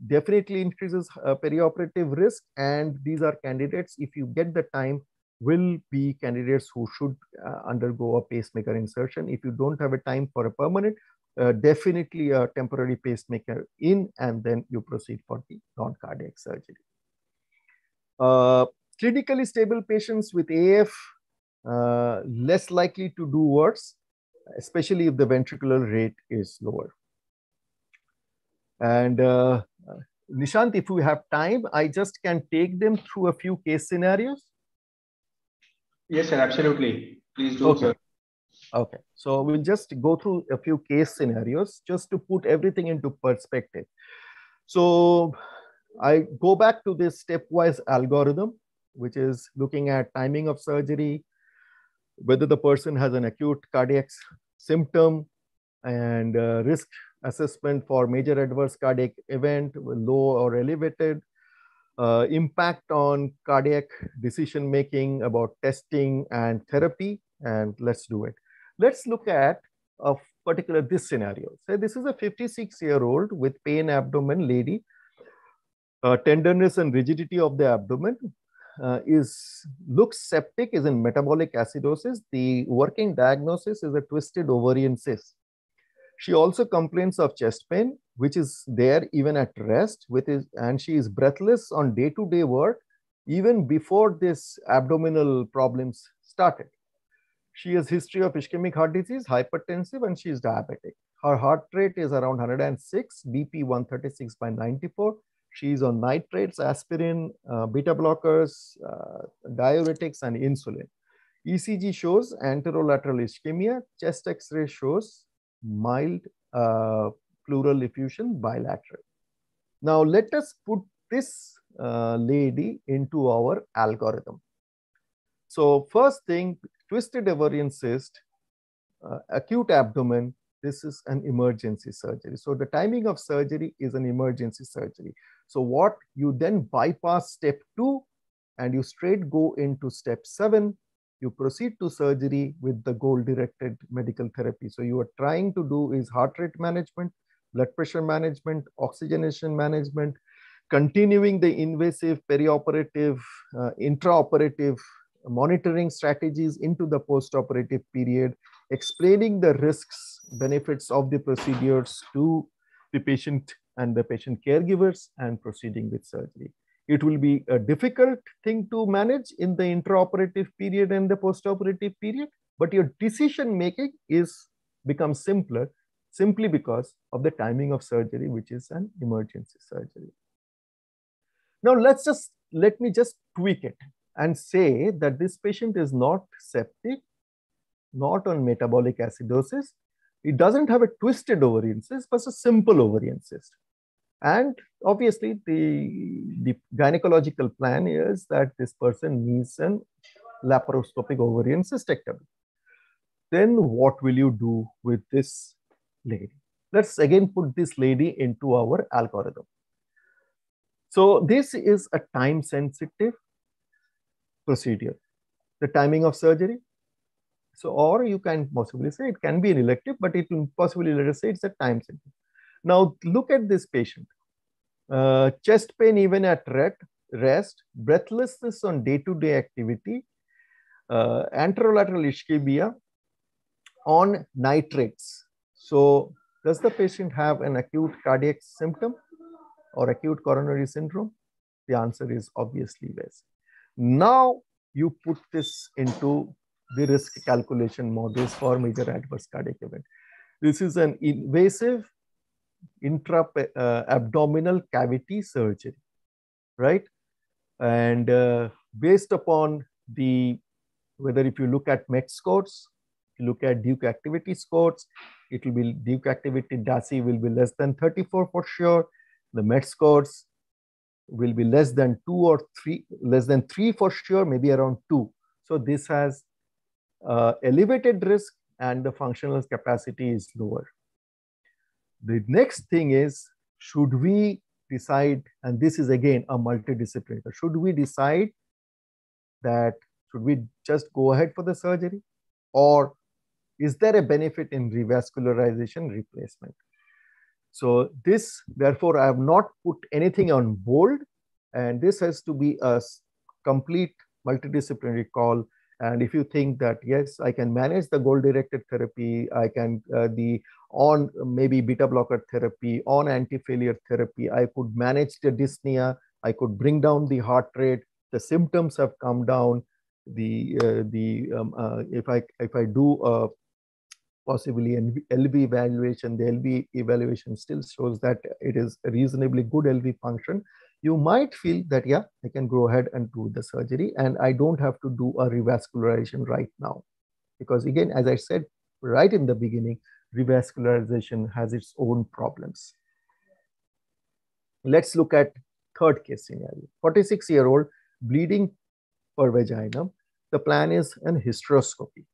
definitely increases uh, perioperative risk. And these are candidates, if you get the time, will be candidates who should uh, undergo a pacemaker insertion. If you don't have a time for a permanent, uh, definitely a temporary pacemaker in, and then you proceed for the non-cardiac surgery. Uh, clinically stable patients with AF, uh, less likely to do worse, especially if the ventricular rate is lower. And uh, Nishant, if we have time, I just can take them through a few case scenarios. Yes, sir, absolutely. Please do, okay. sir. Okay, so we'll just go through a few case scenarios just to put everything into perspective. So I go back to this stepwise algorithm, which is looking at timing of surgery, whether the person has an acute cardiac symptom and uh, risk assessment for major adverse cardiac event, low or elevated, uh, impact on cardiac decision making about testing and therapy, and let's do it. Let's look at a particular this scenario. Say this is a 56 year old with pain abdomen lady, uh, tenderness and rigidity of the abdomen uh, is looks septic is in metabolic acidosis. The working diagnosis is a twisted ovarian cyst. She also complains of chest pain, which is there even at rest, with his, and she is breathless on day-to-day work even before this abdominal problems started. She has history of ischemic heart disease, hypertensive, and she is diabetic. Her heart rate is around 106, BP 136 by 94. She is on nitrates, aspirin, uh, beta blockers, uh, diuretics, and insulin. ECG shows anterolateral ischemia. Chest X-ray shows mild uh, pleural effusion bilateral. Now let us put this uh, lady into our algorithm. So first thing, twisted ovarian cyst, uh, acute abdomen, this is an emergency surgery. So the timing of surgery is an emergency surgery. So what you then bypass step two and you straight go into step seven, you proceed to surgery with the goal directed medical therapy. So you are trying to do is heart rate management, blood pressure management, oxygenation management, continuing the invasive perioperative, uh, intraoperative monitoring strategies into the postoperative period, explaining the risks, benefits of the procedures to the patient and the patient caregivers and proceeding with surgery. It will be a difficult thing to manage in the intraoperative period and the postoperative period, but your decision making is becomes simpler simply because of the timing of surgery, which is an emergency surgery. Now let's just, let me just tweak it and say that this patient is not septic, not on metabolic acidosis. It doesn't have a twisted ovarian cyst, but a simple ovarian cyst. And obviously, the, the gynecological plan is that this person needs an laparoscopic ovarian cystectomy. Then what will you do with this lady? Let's again put this lady into our algorithm. So this is a time sensitive procedure. The timing of surgery. So, or you can possibly say it can be an elective, but it will possibly let us say it's a time sensitive. Now look at this patient. Uh, chest pain even at rest, breathlessness on day-to-day -day activity, uh, anterolateral ischemia on nitrates. So does the patient have an acute cardiac symptom or acute coronary syndrome? The answer is obviously yes. Now you put this into the risk calculation models for major adverse cardiac event. This is an invasive intra-abdominal uh, cavity surgery, right? And uh, based upon the, whether if you look at MET scores, you look at Duke activity scores, it will be Duke activity DASI will be less than 34 for sure. The MET scores will be less than two or three, less than three for sure, maybe around two. So this has uh, elevated risk and the functional capacity is lower. The next thing is, should we decide, and this is again a multidisciplinary, should we decide that should we just go ahead for the surgery or is there a benefit in revascularization replacement? So this, therefore, I have not put anything on bold and this has to be a complete multidisciplinary call. And if you think that, yes, I can manage the goal-directed therapy, I can, uh, the on maybe beta blocker therapy, on anti-failure therapy, I could manage the dyspnea, I could bring down the heart rate, the symptoms have come down, the, uh, the um, uh, if, I, if I do uh, possibly an LV evaluation, the LV evaluation still shows that it is reasonably good LV function, you might feel that, yeah, I can go ahead and do the surgery and I don't have to do a revascularization right now. Because again, as I said right in the beginning, revascularization has its own problems. Let's look at third case scenario. 46 year old bleeding per vagina. The plan is an hysteroscopy.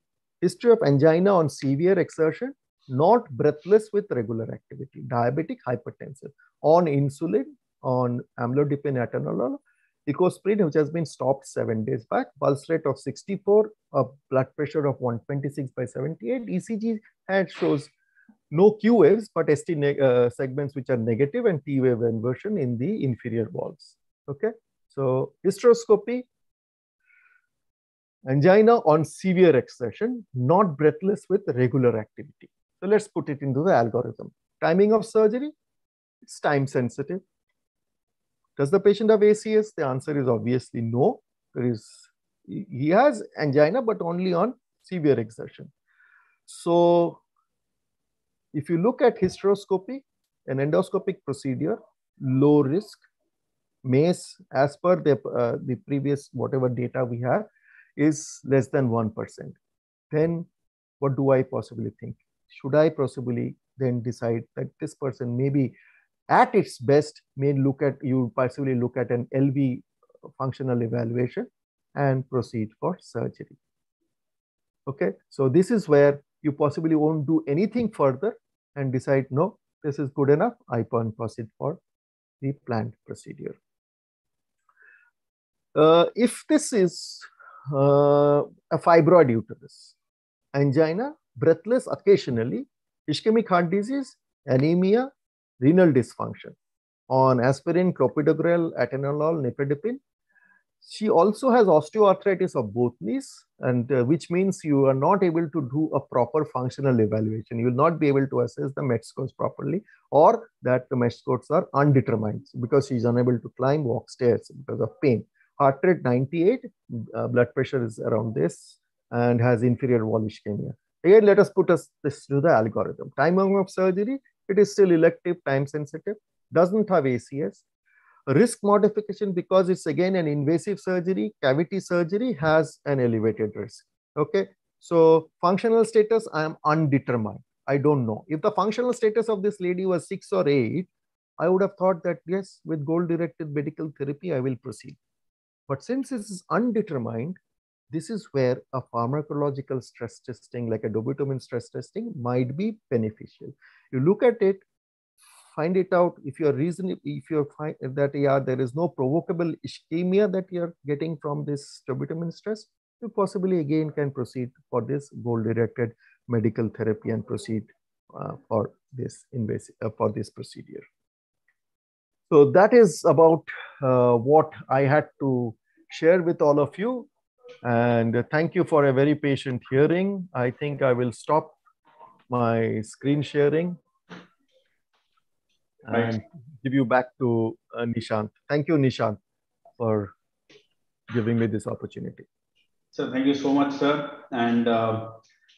History of angina on severe exertion, not breathless with regular activity, diabetic hypertensive, on insulin, on amlodipine atenolol, ecosprin, which has been stopped seven days back, pulse rate of 64, a blood pressure of 126 by 78. ECG had shows no Q waves, but ST uh, segments which are negative and T wave inversion in the inferior valves. Okay, so hysteroscopy, angina on severe exertion, not breathless with regular activity. So let's put it into the algorithm. Timing of surgery, it's time sensitive. Does the patient have ACS? The answer is obviously no. There is, he has angina, but only on severe exertion. So if you look at hysteroscopy, an endoscopic procedure, low risk, MACE, as per the, uh, the previous whatever data we have, is less than 1%. Then what do I possibly think? Should I possibly then decide that this person maybe at its best may look at, you possibly look at an LV functional evaluation and proceed for surgery. Okay, so this is where you possibly won't do anything further and decide, no, this is good enough, I proceed for the planned procedure. Uh, if this is uh, a fibroid uterus, angina, breathless occasionally, ischemic heart disease, anemia, renal dysfunction on aspirin, clopidogrel, atenolol, nifedipine. She also has osteoarthritis of both knees, and uh, which means you are not able to do a proper functional evaluation. You will not be able to assess the MET scores properly, or that the MET scores are undetermined because she is unable to climb, walk stairs because of pain. Heart rate 98, uh, blood pressure is around this, and has inferior wall ischemia. Again, let us put us this to the algorithm. Timing of surgery, it is still elective, time sensitive, doesn't have ACS. Risk modification, because it's again an invasive surgery, cavity surgery has an elevated risk. Okay. So functional status, I am undetermined. I don't know. If the functional status of this lady was six or eight, I would have thought that yes, with goal directed medical therapy, I will proceed. But since it is undetermined, this is where a pharmacological stress testing like a dobutamine stress testing might be beneficial. You look at it, find it out if you're reason if you're find that yeah there is no provocable ischemia that you're getting from this dobutamine stress, you possibly again can proceed for this goal directed medical therapy and proceed uh, for this invasive uh, for this procedure. So that is about uh, what I had to share with all of you. And thank you for a very patient hearing. I think I will stop my screen sharing and give you back to uh, Nishant. Thank you, Nishant, for giving me this opportunity. So thank you so much, sir. And uh,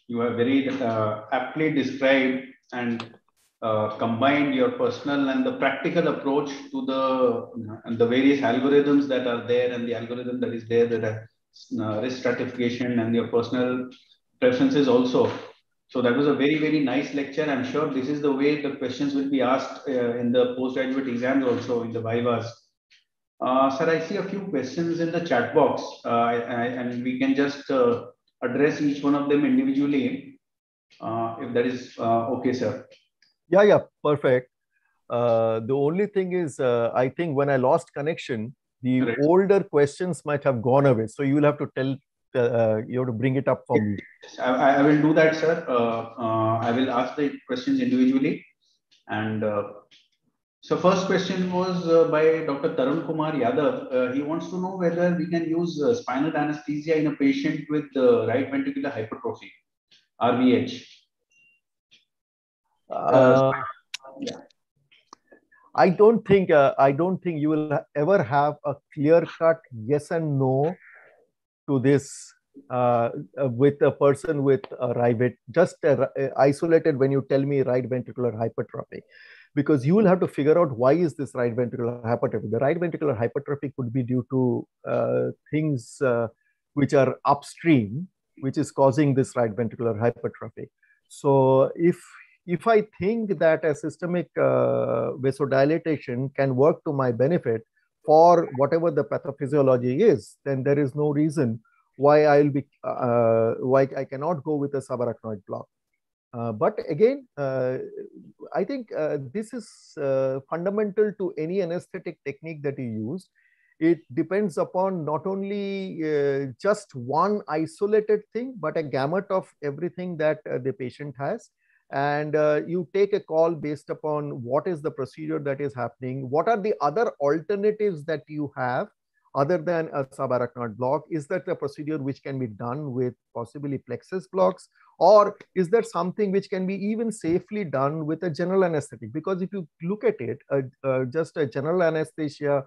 you have very uh, aptly described and uh, combined your personal and the practical approach to the and the various algorithms that are there and the algorithm that is there that are uh, risk stratification and your personal preferences also. So that was a very, very nice lecture. I'm sure this is the way the questions will be asked uh, in the postgraduate exams also in the Vivas. Uh, sir, I see a few questions in the chat box uh, I, I, and we can just uh, address each one of them individually uh, if that is uh, okay, sir. Yeah, yeah, perfect. the only thing is, I think when I lost connection, the Correct. older questions might have gone away. So you will have to tell, uh, you have to bring it up for me. I, I will do that, sir. Uh, uh, I will ask the questions individually. And uh, So first question was uh, by Dr. Tarun Kumar Yadav. Uh, he wants to know whether we can use uh, spinal anesthesia in a patient with uh, right ventricular hypertrophy, RVH. Uh, yeah. I don't think uh, I don't think you will ever have a clear cut yes and no to this uh, uh, with a person with a right just uh, isolated when you tell me right ventricular hypertrophy because you will have to figure out why is this right ventricular hypertrophy. The right ventricular hypertrophy could be due to uh, things uh, which are upstream, which is causing this right ventricular hypertrophy. So if if I think that a systemic uh, vasodilatation can work to my benefit for whatever the pathophysiology is, then there is no reason why I'll be uh, why I cannot go with a subarachnoid block. Uh, but again, uh, I think uh, this is uh, fundamental to any anesthetic technique that you use. It depends upon not only uh, just one isolated thing, but a gamut of everything that the patient has. And you take a call based upon what is the procedure that is happening, what are the other alternatives that you have, other than a subarachnoid block? Is that a procedure which can be done with possibly plexus blocks? Or is there something which can be even safely done with a general anesthetic? Because if you look at it, uh, uh, just a general anesthesia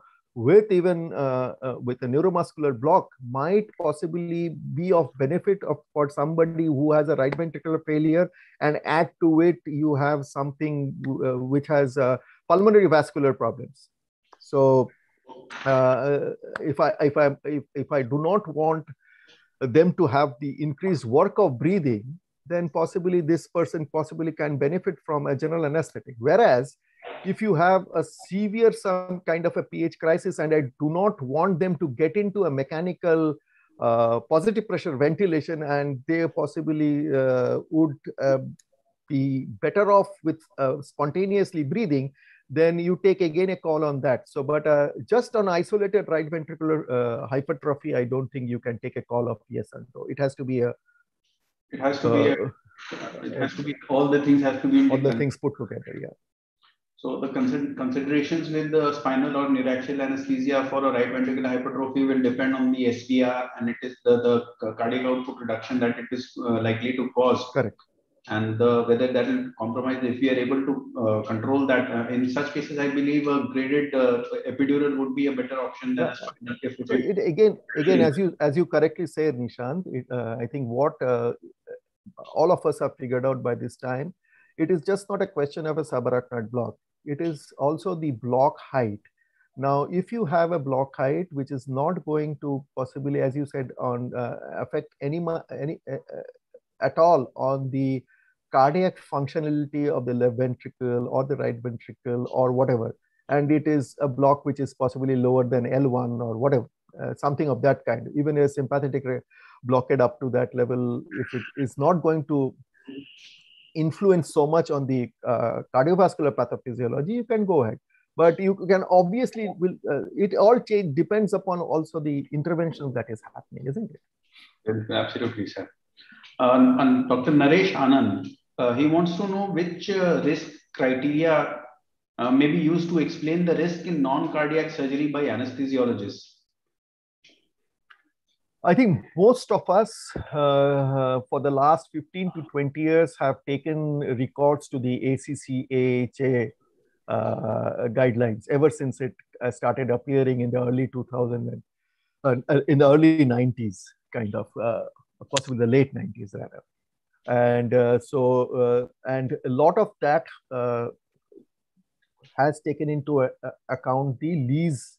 with even uh, uh, with a neuromuscular block might possibly be of benefit of, for somebody who has a right ventricular failure and add to it you have something uh, which has uh, pulmonary vascular problems so uh, if I if I if, if I do not want them to have the increased work of breathing, then possibly this person possibly can benefit from a general anesthetic. Whereas if you have a severe some kind of a PH crisis and I do not want them to get into a mechanical uh, positive pressure ventilation and they possibly uh, would uh, be better off with uh, spontaneously breathing, then you take again a call on that. So, but uh, just on isolated right ventricular uh, hypertrophy, I don't think you can take a call of yes and no. It has to be a. It has to be. A, it has to be all the things have to be. All the things put together, yeah. So the consider considerations with the spinal or neuraxial anesthesia for a right ventricular hypertrophy will depend on the SVR and it is the, the cardiac output reduction that it is uh, likely to cause. Correct and uh, whether that will compromise if we are able to uh, control that. Uh, in such cases, I believe a graded uh, epidural would be a better option than yeah. a so it, again, again, as you as you correctly say, Nishant, it, uh, I think what uh, all of us have figured out by this time, it is just not a question of a subarachnoid block. It is also the block height. Now, if you have a block height which is not going to possibly, as you said, on uh, affect any any uh, uh, at all on the cardiac functionality of the left ventricle or the right ventricle or whatever. And it is a block which is possibly lower than L1 or whatever, uh, something of that kind. Even a sympathetic blockade up to that level, if it is not going to influence so much on the uh, cardiovascular pathophysiology, you can go ahead. But you can obviously will uh, it all change depends upon also the intervention that is happening, isn't it? Absolutely, sir. Uh, and Dr. Naresh Anand, uh, he wants to know which uh, risk criteria uh, may be used to explain the risk in non-cardiac surgery by anesthesiologists. I think most of us uh, for the last 15 to 20 years have taken records to the ACC uh, guidelines ever since it uh, started appearing in the early 2000s and in the early 90s kind of possibly the late 90s rather and uh, so uh, and a lot of that uh, has taken into a, a account the Lee's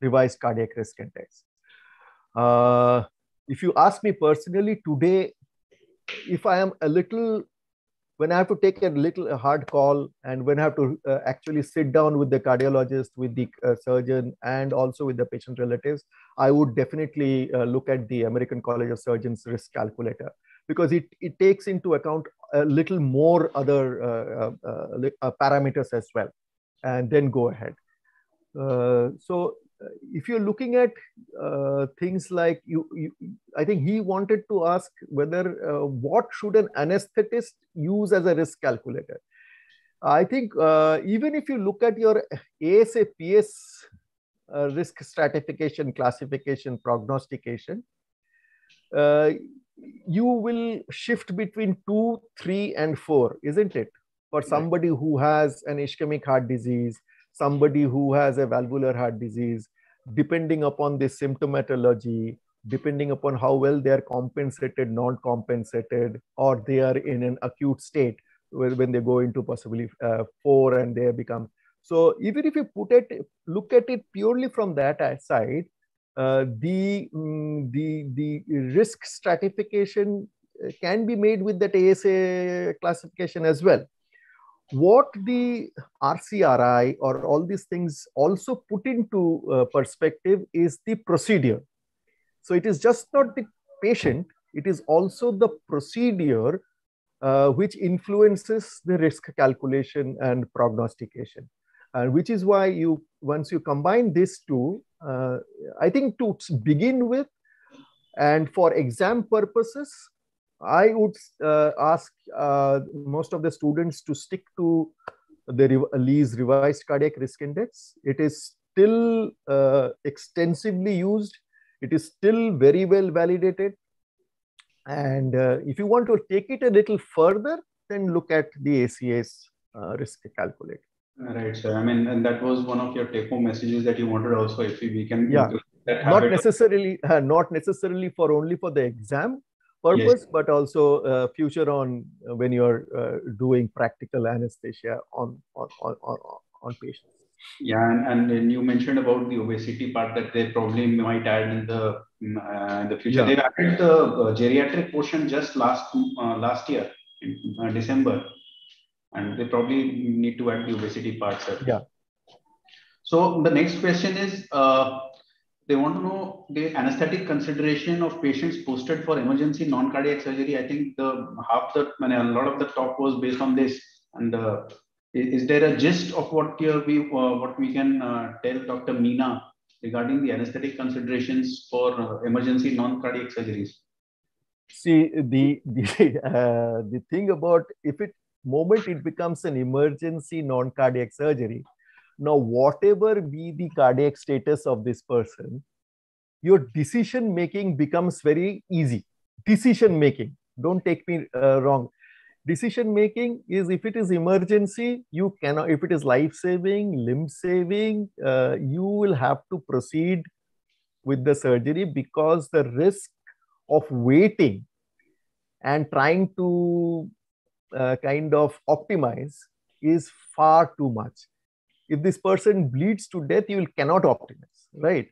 revised cardiac risk index. Uh, if you ask me personally today, if I am a little, when I have to take a little a hard call and when I have to uh, actually sit down with the cardiologist, with the uh, surgeon, and also with the patient relatives, I would definitely look at the American College of Surgeons risk calculator because it, it takes into account a little more other uh, uh, uh, parameters as well, and then go ahead. so if you're looking at uh, things like you, you, I think he wanted to ask whether uh, what should an anesthetist use as a risk calculator. I think uh, even if you look at your ASA PS uh, risk stratification, classification, prognostication, uh, you will shift between two, three, and four, isn't it? For somebody who has an ischemic heart disease, somebody who has a valvular heart disease, depending upon the symptomatology, depending upon how well they are compensated, non-compensated, or they are in an acute state when they go into possibly uh, four and they become. So even if you put it, look at it purely from that side, uh, the, um, the, the risk stratification uh, can be made with that ASA classification as well. What the RCRI or all these things also put into uh, perspective is the procedure. So it is just not the patient, it is also the procedure uh, which influences the risk calculation and prognostication. And which is why you, once you combine these two, uh, I think to begin with, and for exam purposes, I would uh, ask uh, most of the students to stick to the Lee's revised cardiac risk index. It is still uh, extensively used. It is still very well validated. And uh, if you want to take it a little further, then look at the ACS uh, risk calculator. Right, sir. I mean, and that was one of your take-home messages that you wanted also. If we can, yeah, not necessarily, uh, not necessarily for only for the exam purpose, yes. but also uh, future on uh, when you're uh, doing practical anesthesia on on on on, on patients. Yeah, and, and you mentioned about the obesity part that they probably might add in the mm, uh, in the future. Yeah. They added the uh, geriatric portion just last last year in December and they probably need to add the obesity part, sir. Yeah. So the next question is, uh, they want to know the anesthetic consideration of patients posted for emergency non-cardiac surgery. I think the half the, I mean, a lot of the talk was based on this. And uh, is there a gist of what we uh, what we can uh, tell Dr. Meena regarding the anesthetic considerations for uh, emergency non-cardiac surgeries? See the the uh, the thing about if it moment it becomes an emergency non-cardiac surgery, now whatever be the cardiac status of this person, your decision making becomes very easy. Decision making, don't take me uh, wrong. Decision making is if it is emergency, you cannot, if it is life saving, limb saving, uh, you will have to proceed with the surgery because the risk of waiting and trying to uh, kind of optimize is far too much. If this person bleeds to death, you will cannot optimize, right?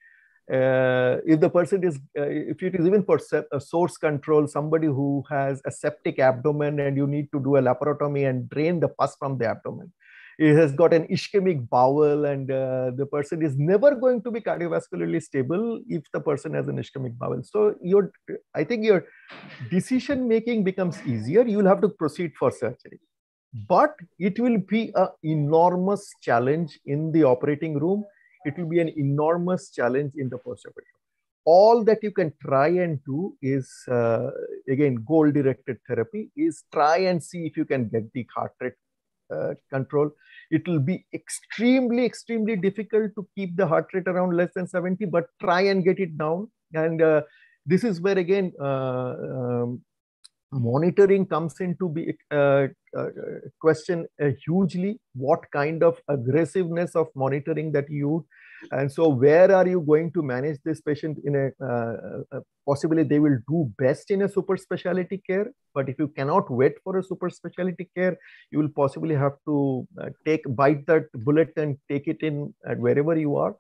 Uh, if the person is, uh, if it is even for a source control, somebody who has a septic abdomen and you need to do a laparotomy and drain the pus from the abdomen, it has got an ischemic bowel and uh, the person is never going to be cardiovascularly stable if the person has an ischemic bowel. So your i think your decision making becomes easier. You will have to proceed for surgery but it will be an enormous challenge in the operating room it will be an enormous challenge in the post-operative all that you can try and do is uh, again goal directed therapy is try and see if you can get the heart rate uh, control. It will be extremely, extremely difficult to keep the heart rate around less than 70, but try and get it down. And uh, this is where again, uh, um, monitoring comes into be uh, uh, question uh, hugely what kind of aggressiveness of monitoring that you and so where are you going to manage this patient in a uh, uh, possibly they will do best in a super specialty care but if you cannot wait for a super specialty care you will possibly have to uh, take bite that bullet and take it in at wherever you are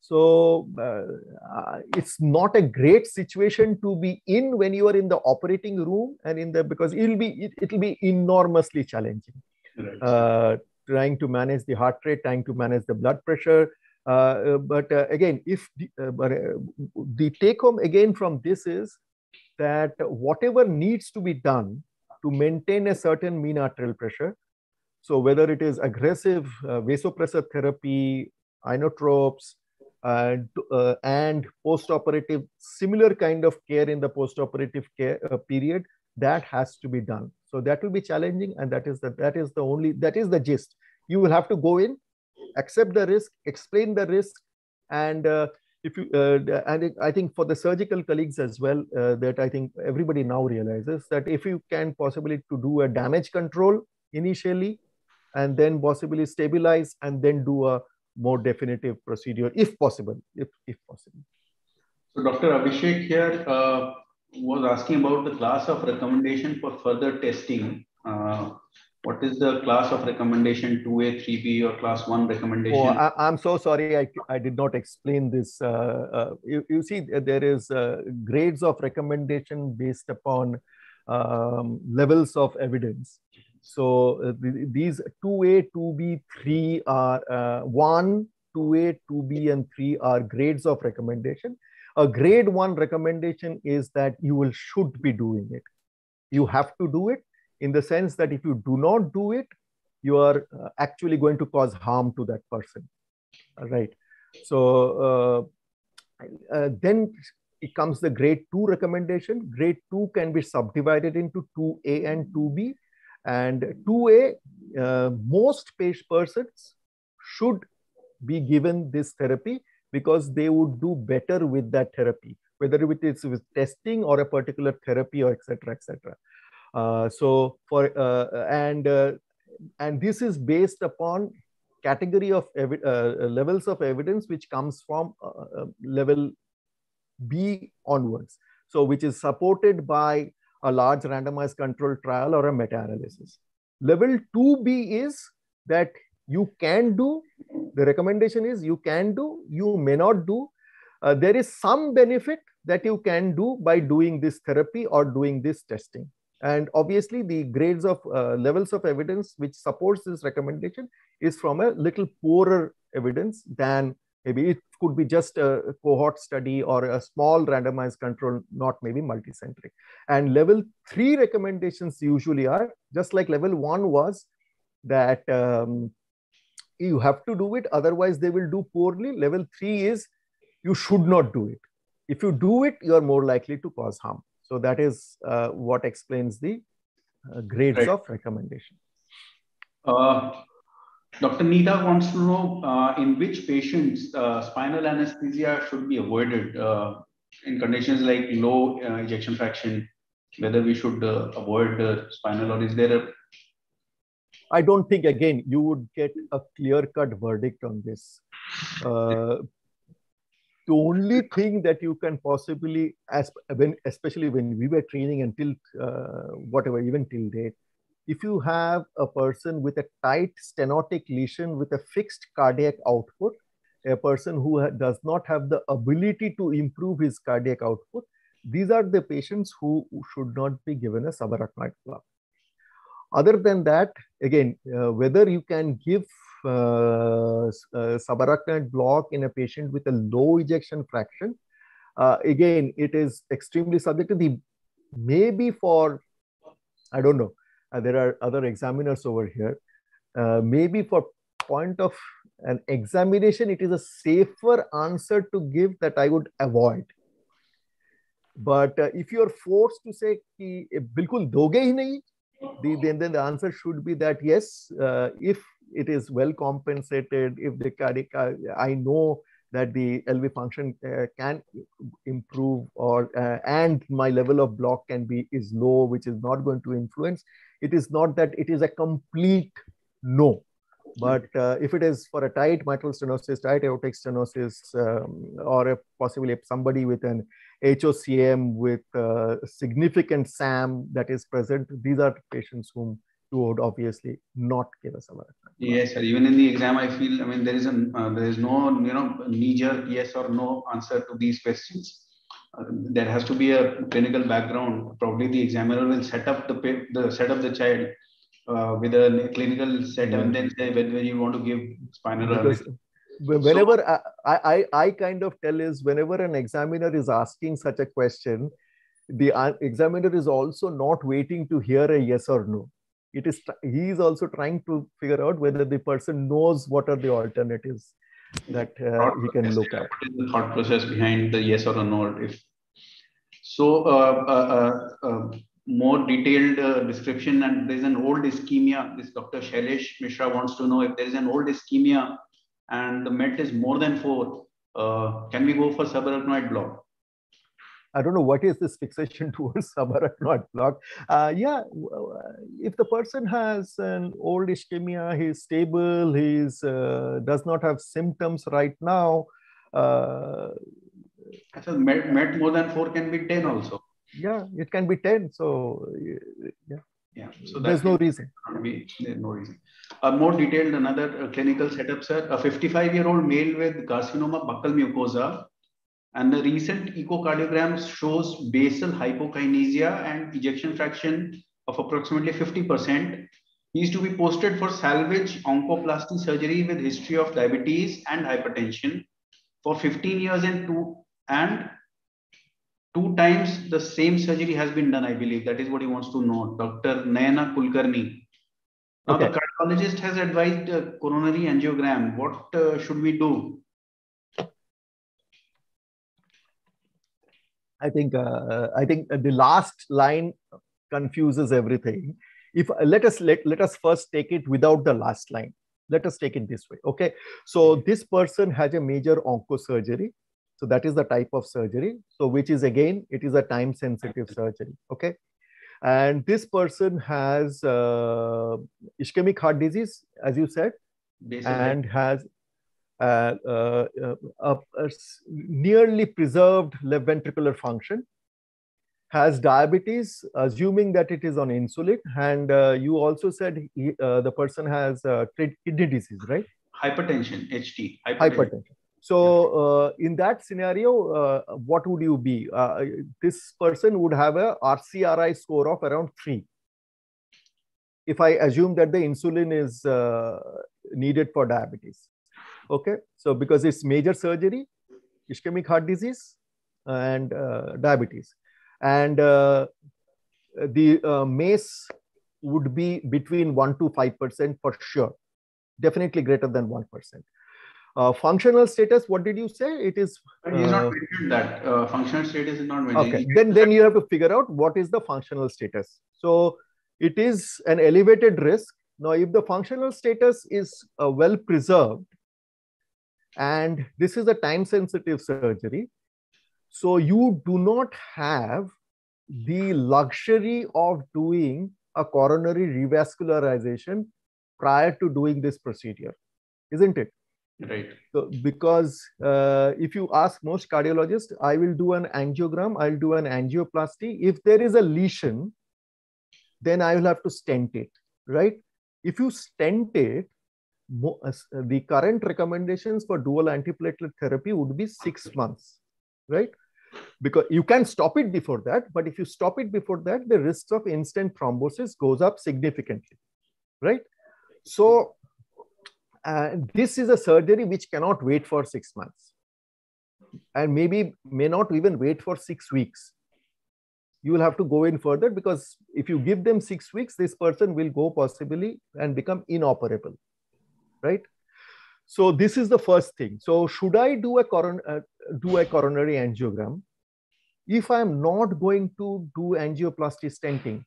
so uh, it's not a great situation to be in when you are in the operating room and in the because it'll be it, will be enormously challenging right. uh, trying to manage the heart rate trying to manage the blood pressure uh, uh but uh, again if the, uh, but, the take home again from this is that whatever needs to be done to maintain a certain mean arterial pressure so whether it is aggressive vasopressor therapy inotropes and, uh, and post-operative, similar kind of care in the post-operative care uh, period, that has to be done. So that will be challenging, and that is the that is the only that is the gist. You will have to go in, accept the risk, explain the risk, and uh, if you uh, and I think for the surgical colleagues as well, uh, that I think everybody now realizes that if you can possibly to do a damage control initially, and then possibly stabilize, and then do a more definitive procedure if possible, if if possible. So Dr. Abhishek here uh, was asking about the class of recommendation for further testing. Uh, what is the class of recommendation 2A, 3B or class 1 recommendation? Oh, I, am so sorry, I, I did not explain this. Uh, uh, you, you see, there is uh, grades of recommendation based upon um, levels of evidence. So uh, these 2A, 2B, 3 are uh, 1, 2A, 2B, and 3 are grades of recommendation. A grade one recommendation is that you will should be doing it. You have to do it in the sense that if you do not do it you are uh, actually going to cause harm to that person. Right. So uh, uh, then it comes the grade 2 recommendation. Grade 2 can be subdivided into 2a and 2b and 2a uh, most persons should be given this therapy because they would do better with that therapy, whether it is with testing or a particular therapy or etc. etc. Uh, so for uh, and uh, and this is based upon category of uh, levels of evidence which comes from uh, uh, level B onwards. So which is supported by a large randomized controlled trial or a meta-analysis. Level 2B is that you can do the recommendation is you can do you may not do uh, there is some benefit that you can do by doing this therapy or doing this testing and obviously the grades of uh, levels of evidence which supports this recommendation is from a little poorer evidence than maybe it could be just a cohort study or a small randomized control not maybe multicentric. And level 3 recommendations usually are just like level 1 was that um, you have to do it otherwise they will do poorly. Level 3 is you should not do it. If you do it you are more likely to cause harm. So that is uh, what explains the uh, grades right. of recommendation. Uh, dr nita wants to know uh, in which patients uh, spinal anesthesia should be avoided uh, in conditions like low ejection fraction whether we should avoid spinal or is there a I don't think again you would get a clear cut verdict on this. Uh, the only thing that you can possibly, as when especially when we were training until uh, whatever, even till date, if you have a person with a tight stenotic lesion with a fixed cardiac output, a person who does not have the ability to improve his cardiac output, these are the patients who should not be given a subarachnoid block. Other than that, again, uh, whether you can give uh, uh, subarachnoid block in a patient with a low ejection fraction, uh, again, it is extremely subjective. The, maybe for, I don't know, uh, there are other examiners over here. Uh, maybe for point of an examination, it is a safer answer to give that I would avoid. But uh, if you are forced to say कि बिल्कुल दोगे ही नहीं the, then, then the answer should be that yes, uh, if it is well compensated, if the cardiac, uh, I know that the LV function uh, can improve or uh, and my level of block can be is low, which is not going to influence. It is not that it is a complete no. But uh, if it is for a tight mitral stenosis, tight aortic stenosis, um, or a, possibly somebody with an HOCM with uh, significant SAM that is present, these are patients whom would obviously not give a subarachnoid. Yes, sir. Even in the exam, I feel, I mean, there is a, uh, there is no, you know, knee-jerk yes or no answer to these questions. Uh, there has to be a clinical background. Probably the examiner will set up the, the set up the child uh, with a clinical set yeah. and then say whether you want to give spinal because whenever so, I, I, I kind of tell is whenever an examiner is asking such a question the uh, examiner is also not waiting to hear a yes or no it is he is also trying to figure out whether the person knows what are the alternatives that uh, he can look at the thought process behind the yes or a no if so uh, uh, uh, uh more detailed uh, description and there's an old ischemia. This Dr. Shailesh Mishra wants to know if there is an old ischemia and the MET is more than four, uh, can we go for subarachnoid block? I don't know what is this fixation towards subarachnoid block. Uh, yeah, if the person has an old ischemia, he's stable, he's uh, does not have symptoms right now. Uh, so met, met more than four can be 10 also. Yeah, it can be 10. So yeah. Yeah, so there's no reason. Be, there's no reason. A more detailed, another uh, clinical setup, sir. A 55 year old male with carcinoma buccal mucosa and the recent echocardiogram shows basal hypokinesia and ejection fraction of approximately 50%. He is to be posted for salvage oncoplasty surgery with history of diabetes and hypertension for 15 years and two and two times the same surgery has been done, I believe. That is what he wants to know. Dr. Nayana Kulkarni. Now, okay. the cardiologist has advised uh, coronary angiogram. What uh, should we do? I think uh, I think the last line confuses everything. If let us let, let us first take it without the last line. Let us take it this way. Okay. So this person has a major oncosurgery. So that is the type of surgery. So which is again, it is a time sensitive surgery. Okay. And this person has uh, ischemic heart disease, as you said, Basically. and has uh, uh, uh, a, nearly preserved left ventricular function, has diabetes, assuming that it is on insulin. And you also said he, the person has kidney disease, right? Hypertension, HT. Hypertension. hypertension. So uh, in that scenario, uh, what would you be? Uh, this person would have a RCRI score of around three. If I assume that the insulin is needed for diabetes. Okay, so because it's major surgery, ischemic heart disease, and uh, diabetes, and uh, the uh, MACE would be between one to five percent for sure, definitely greater than one percent. Uh, functional status, what did you say? It is. He's not uh, mentioned that. Uh, functional status is not mentioned. Okay, then then you have to figure out what is the functional status. So it is an elevated risk. Now, if the functional status is uh, well preserved, and this is a time sensitive surgery. So you do not have the luxury of doing a coronary revascularization prior to doing this procedure, isn't it? Right. So because uh, if you ask most cardiologists, I will do an angiogram, I'll do an angioplasty. If there is a lesion, then I will have to stent it, right? If you stent it, the current recommendations for dual antiplatelet therapy would be six months, right? Because you can stop it before that, but if you stop it before that, the risk of in-stent thrombosis goes up significantly, right? So uh, this is a surgery which cannot wait for six months and maybe may not even wait for six weeks. You will have to go in further because if you give them six weeks, this person will go possibly and become inoperable right? So this is the first thing. So should I do a, coron uh, do a coronary angiogram? If I'm not going to do angioplasty stenting,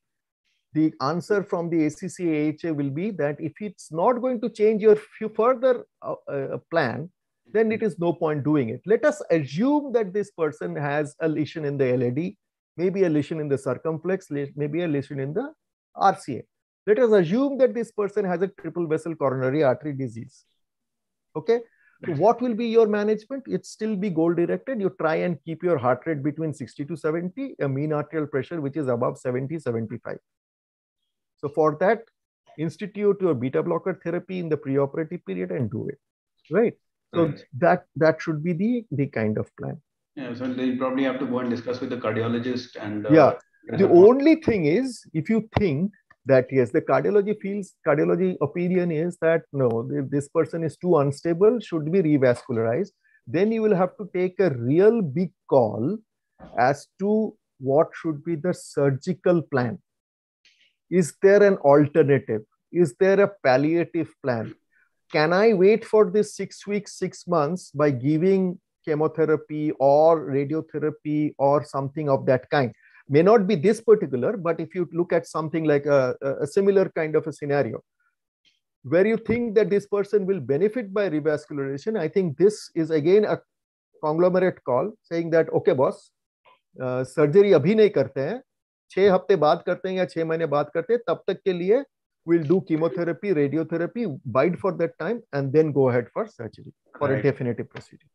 the answer from the ACC AHA will be that if it's not going to change your further uh, uh, plan, then it is no point doing it. Let us assume that this person has a lesion in the LAD, maybe a lesion in the circumflex, maybe a lesion in the RCA. Let us assume that this person has a triple vessel coronary artery disease. Okay. So what will be your management? It still be goal directed. You try and keep your heart rate between 60 to 70, a mean arterial pressure which is above 70, 75. So for that, institute your beta blocker therapy in the preoperative period and do it. Right. So right. that that should be the the kind of plan. Yeah. So they probably have to go and discuss with the cardiologist and. Uh, yeah. The only thing is, if you think that yes the cardiology feels cardiology opinion is that no this person is too unstable should be revascularized. Then you will have to take a real big call as to what should be the surgical plan. Is there an alternative? Is there a palliative plan? Can i wait for this 6 weeks 6 months by giving chemotherapy or radiotherapy or something of that kind may not be this particular, but if you look at something like a, a similar kind of a scenario, where you think that this person will benefit by revascularization, I think this is again a conglomerate call saying that, okay, boss, surgery uh, अभी नहीं करते हैं छह हफ्ते बाद करते हैं या छह महीने बाद करते हैं तब तक के लिए we'll do chemotherapy, radiotherapy, bide for that time, and then go ahead for surgery for right. a definitive procedure.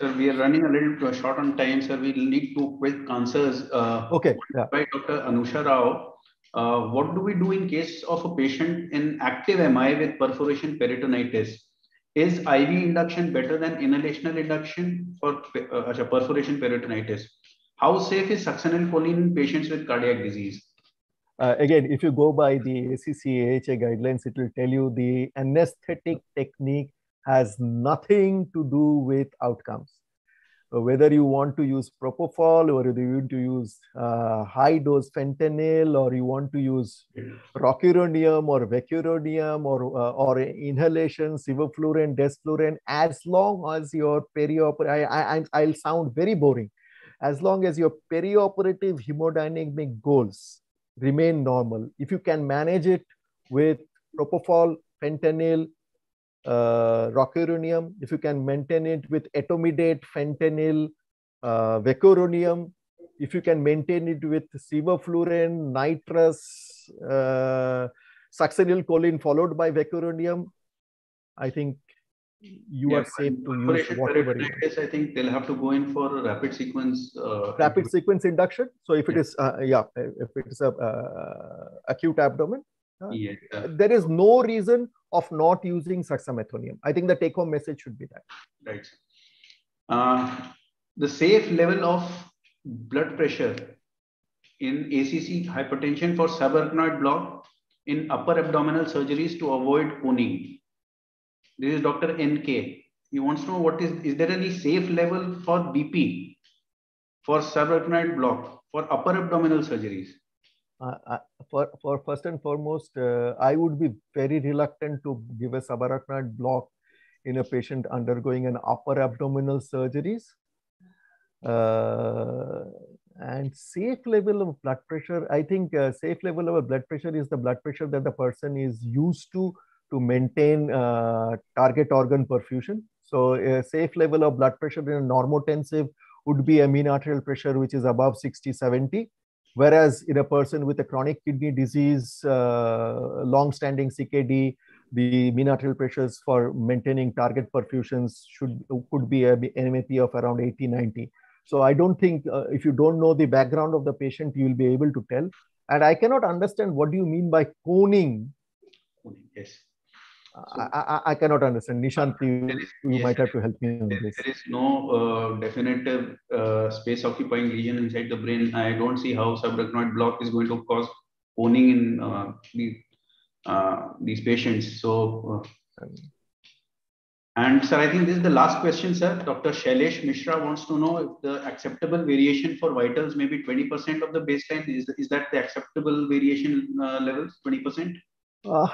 Sir, we are running a little short on time, sir. We'll need two quick answers. Uh, okay. Yeah. By Dr. Anusha Rao. Uh, what do we do in case of a patient in active MI with perforation peritonitis? Is IV induction better than inhalational induction for uh, perforation peritonitis? How safe is succinylcholine in patients with cardiac disease? Uh, again, if you go by the ACC guidelines, it will tell you the anesthetic technique has nothing to do with outcomes. Whether you want to use propofol or whether you want to use uh, high dose fentanyl or you want to use rocuronium or vecuronium or, uh, or inhalation, sevoflurane, desflurane, as long as your perioperative, I, I, I'll sound very boring, as long as your perioperative hemodynamic goals remain normal. If you can manage it with propofol, fentanyl, uh, rocuronium, if you can maintain it with etomidate, fentanyl, uh, vecuronium, if you can maintain it with sevoflurane, nitrous, uh, succinylcholine followed by vecuronium, I think you yeah, are safe to use whatever you want. I think they'll have to go in for rapid sequence. Uh, rapid sequence induction. So if it is, uh, yeah, if it is a uh, acute abdomen, yeah. there is no reason of not using suxamethonium. I think the take-home message should be that. Right. Uh, the safe level of blood pressure in ACC hypertension for subarachnoid block in upper abdominal surgeries to avoid coning this is Dr. NK. He wants to know what is, is there any safe level for BP for subarachnoid block for upper abdominal surgeries? Uh, uh, for, for first and foremost, uh, I would be very reluctant to give a subarachnoid block in a patient undergoing an upper abdominal surgeries. Uh, and safe level of blood pressure, I think uh, safe level of blood pressure is the blood pressure that the person is used to to maintain target organ perfusion. So a safe level of blood pressure in a normotensive would be a mean arterial pressure which is above 60, 70. Whereas in a person with a chronic kidney disease, uh, long-standing CKD, the mean arterial pressures for maintaining target perfusions should could be a MAP of around 80, 90. So I don't think uh, if you don't know the background of the patient, you will be able to tell. And I cannot understand what do you mean by coning. Yes. I, I, I, cannot understand. Nishant, you, is, you yes, might have to help me on there, this. There is no uh, definitive uh, space occupying lesion inside the brain. I don't see how subarachnoid block is going to cause coning in uh, these, uh, these patients. So, uh, and sir, I think this is the last question, sir. Dr. Shailesh Mishra wants to know if the acceptable variation for vitals may be 20% of the baseline. Is, is that the acceptable variation uh, levels, 20%? Uh,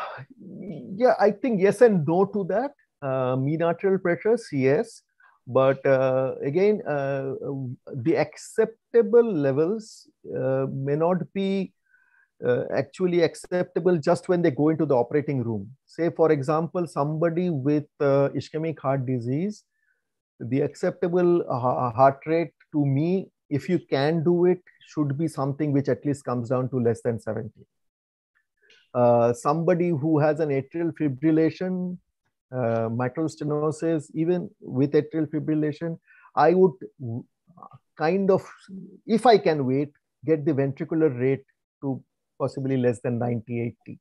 yeah, I think yes and no to that. Uh, mean arterial pressures, yes. But uh, again, uh, the acceptable levels uh, may not be uh, actually acceptable just when they go into the operating room. Say, for example, somebody with ischemic heart disease, the acceptable heart rate to me, if you can do it, should be something which at least comes down to less than 70. Uh, somebody who has an atrial fibrillation, uh, mitral stenosis, even with atrial fibrillation, I would kind of, if I can wait, get the ventricular rate to possibly less than 90, 80.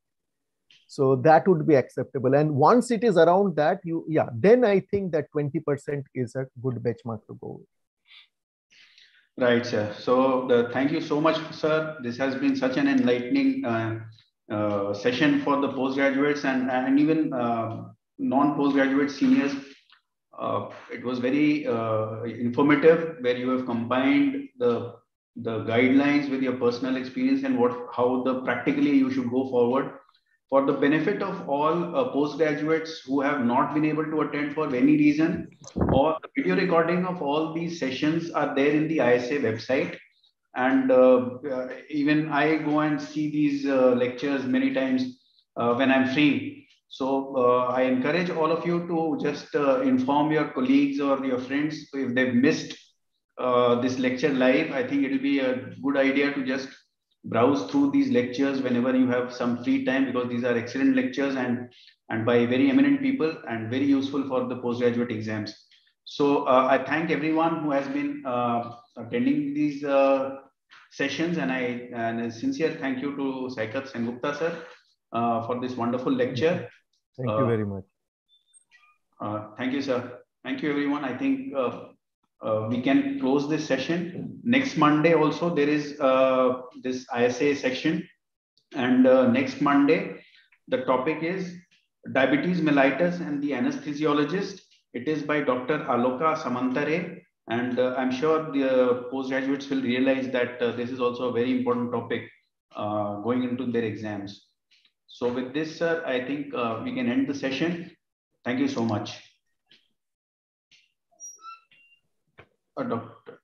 So that would be acceptable. And once it is around that, you yeah, then I think that 20% is a good benchmark to go with. Right, sir. So the, thank you so much, sir. This has been such an enlightening uh, uh, session for the postgraduates and, and even uh, non-postgraduate seniors. Uh, it was very uh, informative where you have combined the, the guidelines with your personal experience and what how the practically you should go forward. For the benefit of all uh, postgraduates who have not been able to attend for any reason, or video recording of all these sessions are there in the ISA website And uh, even I go and see these uh, lectures many times uh, when I'm free. So uh, I encourage all of you to just uh, inform your colleagues or your friends if they've missed this lecture live. I think it'll be a good idea to just browse through these lectures whenever you have some free time because these are excellent lectures and and by very eminent people and very useful for the postgraduate exams. So uh, I thank everyone who has been uh, attending these uh, sessions and I and a sincere thank you to Saikat Sengupta sir uh, for this wonderful lecture. Thank you uh, very much. Uh, thank you, sir. Thank you, everyone. I think we can close this session. Next Monday also there is this ISA section and next Monday the topic is diabetes mellitus and the anesthesiologist. It is by Dr. Aloka Samantaray. And uh, I'm sure the postgraduates will realize that uh, this is also a very important topic uh, going into their exams. So with this, sir, I think uh, we can end the session. Thank you so much. Dr.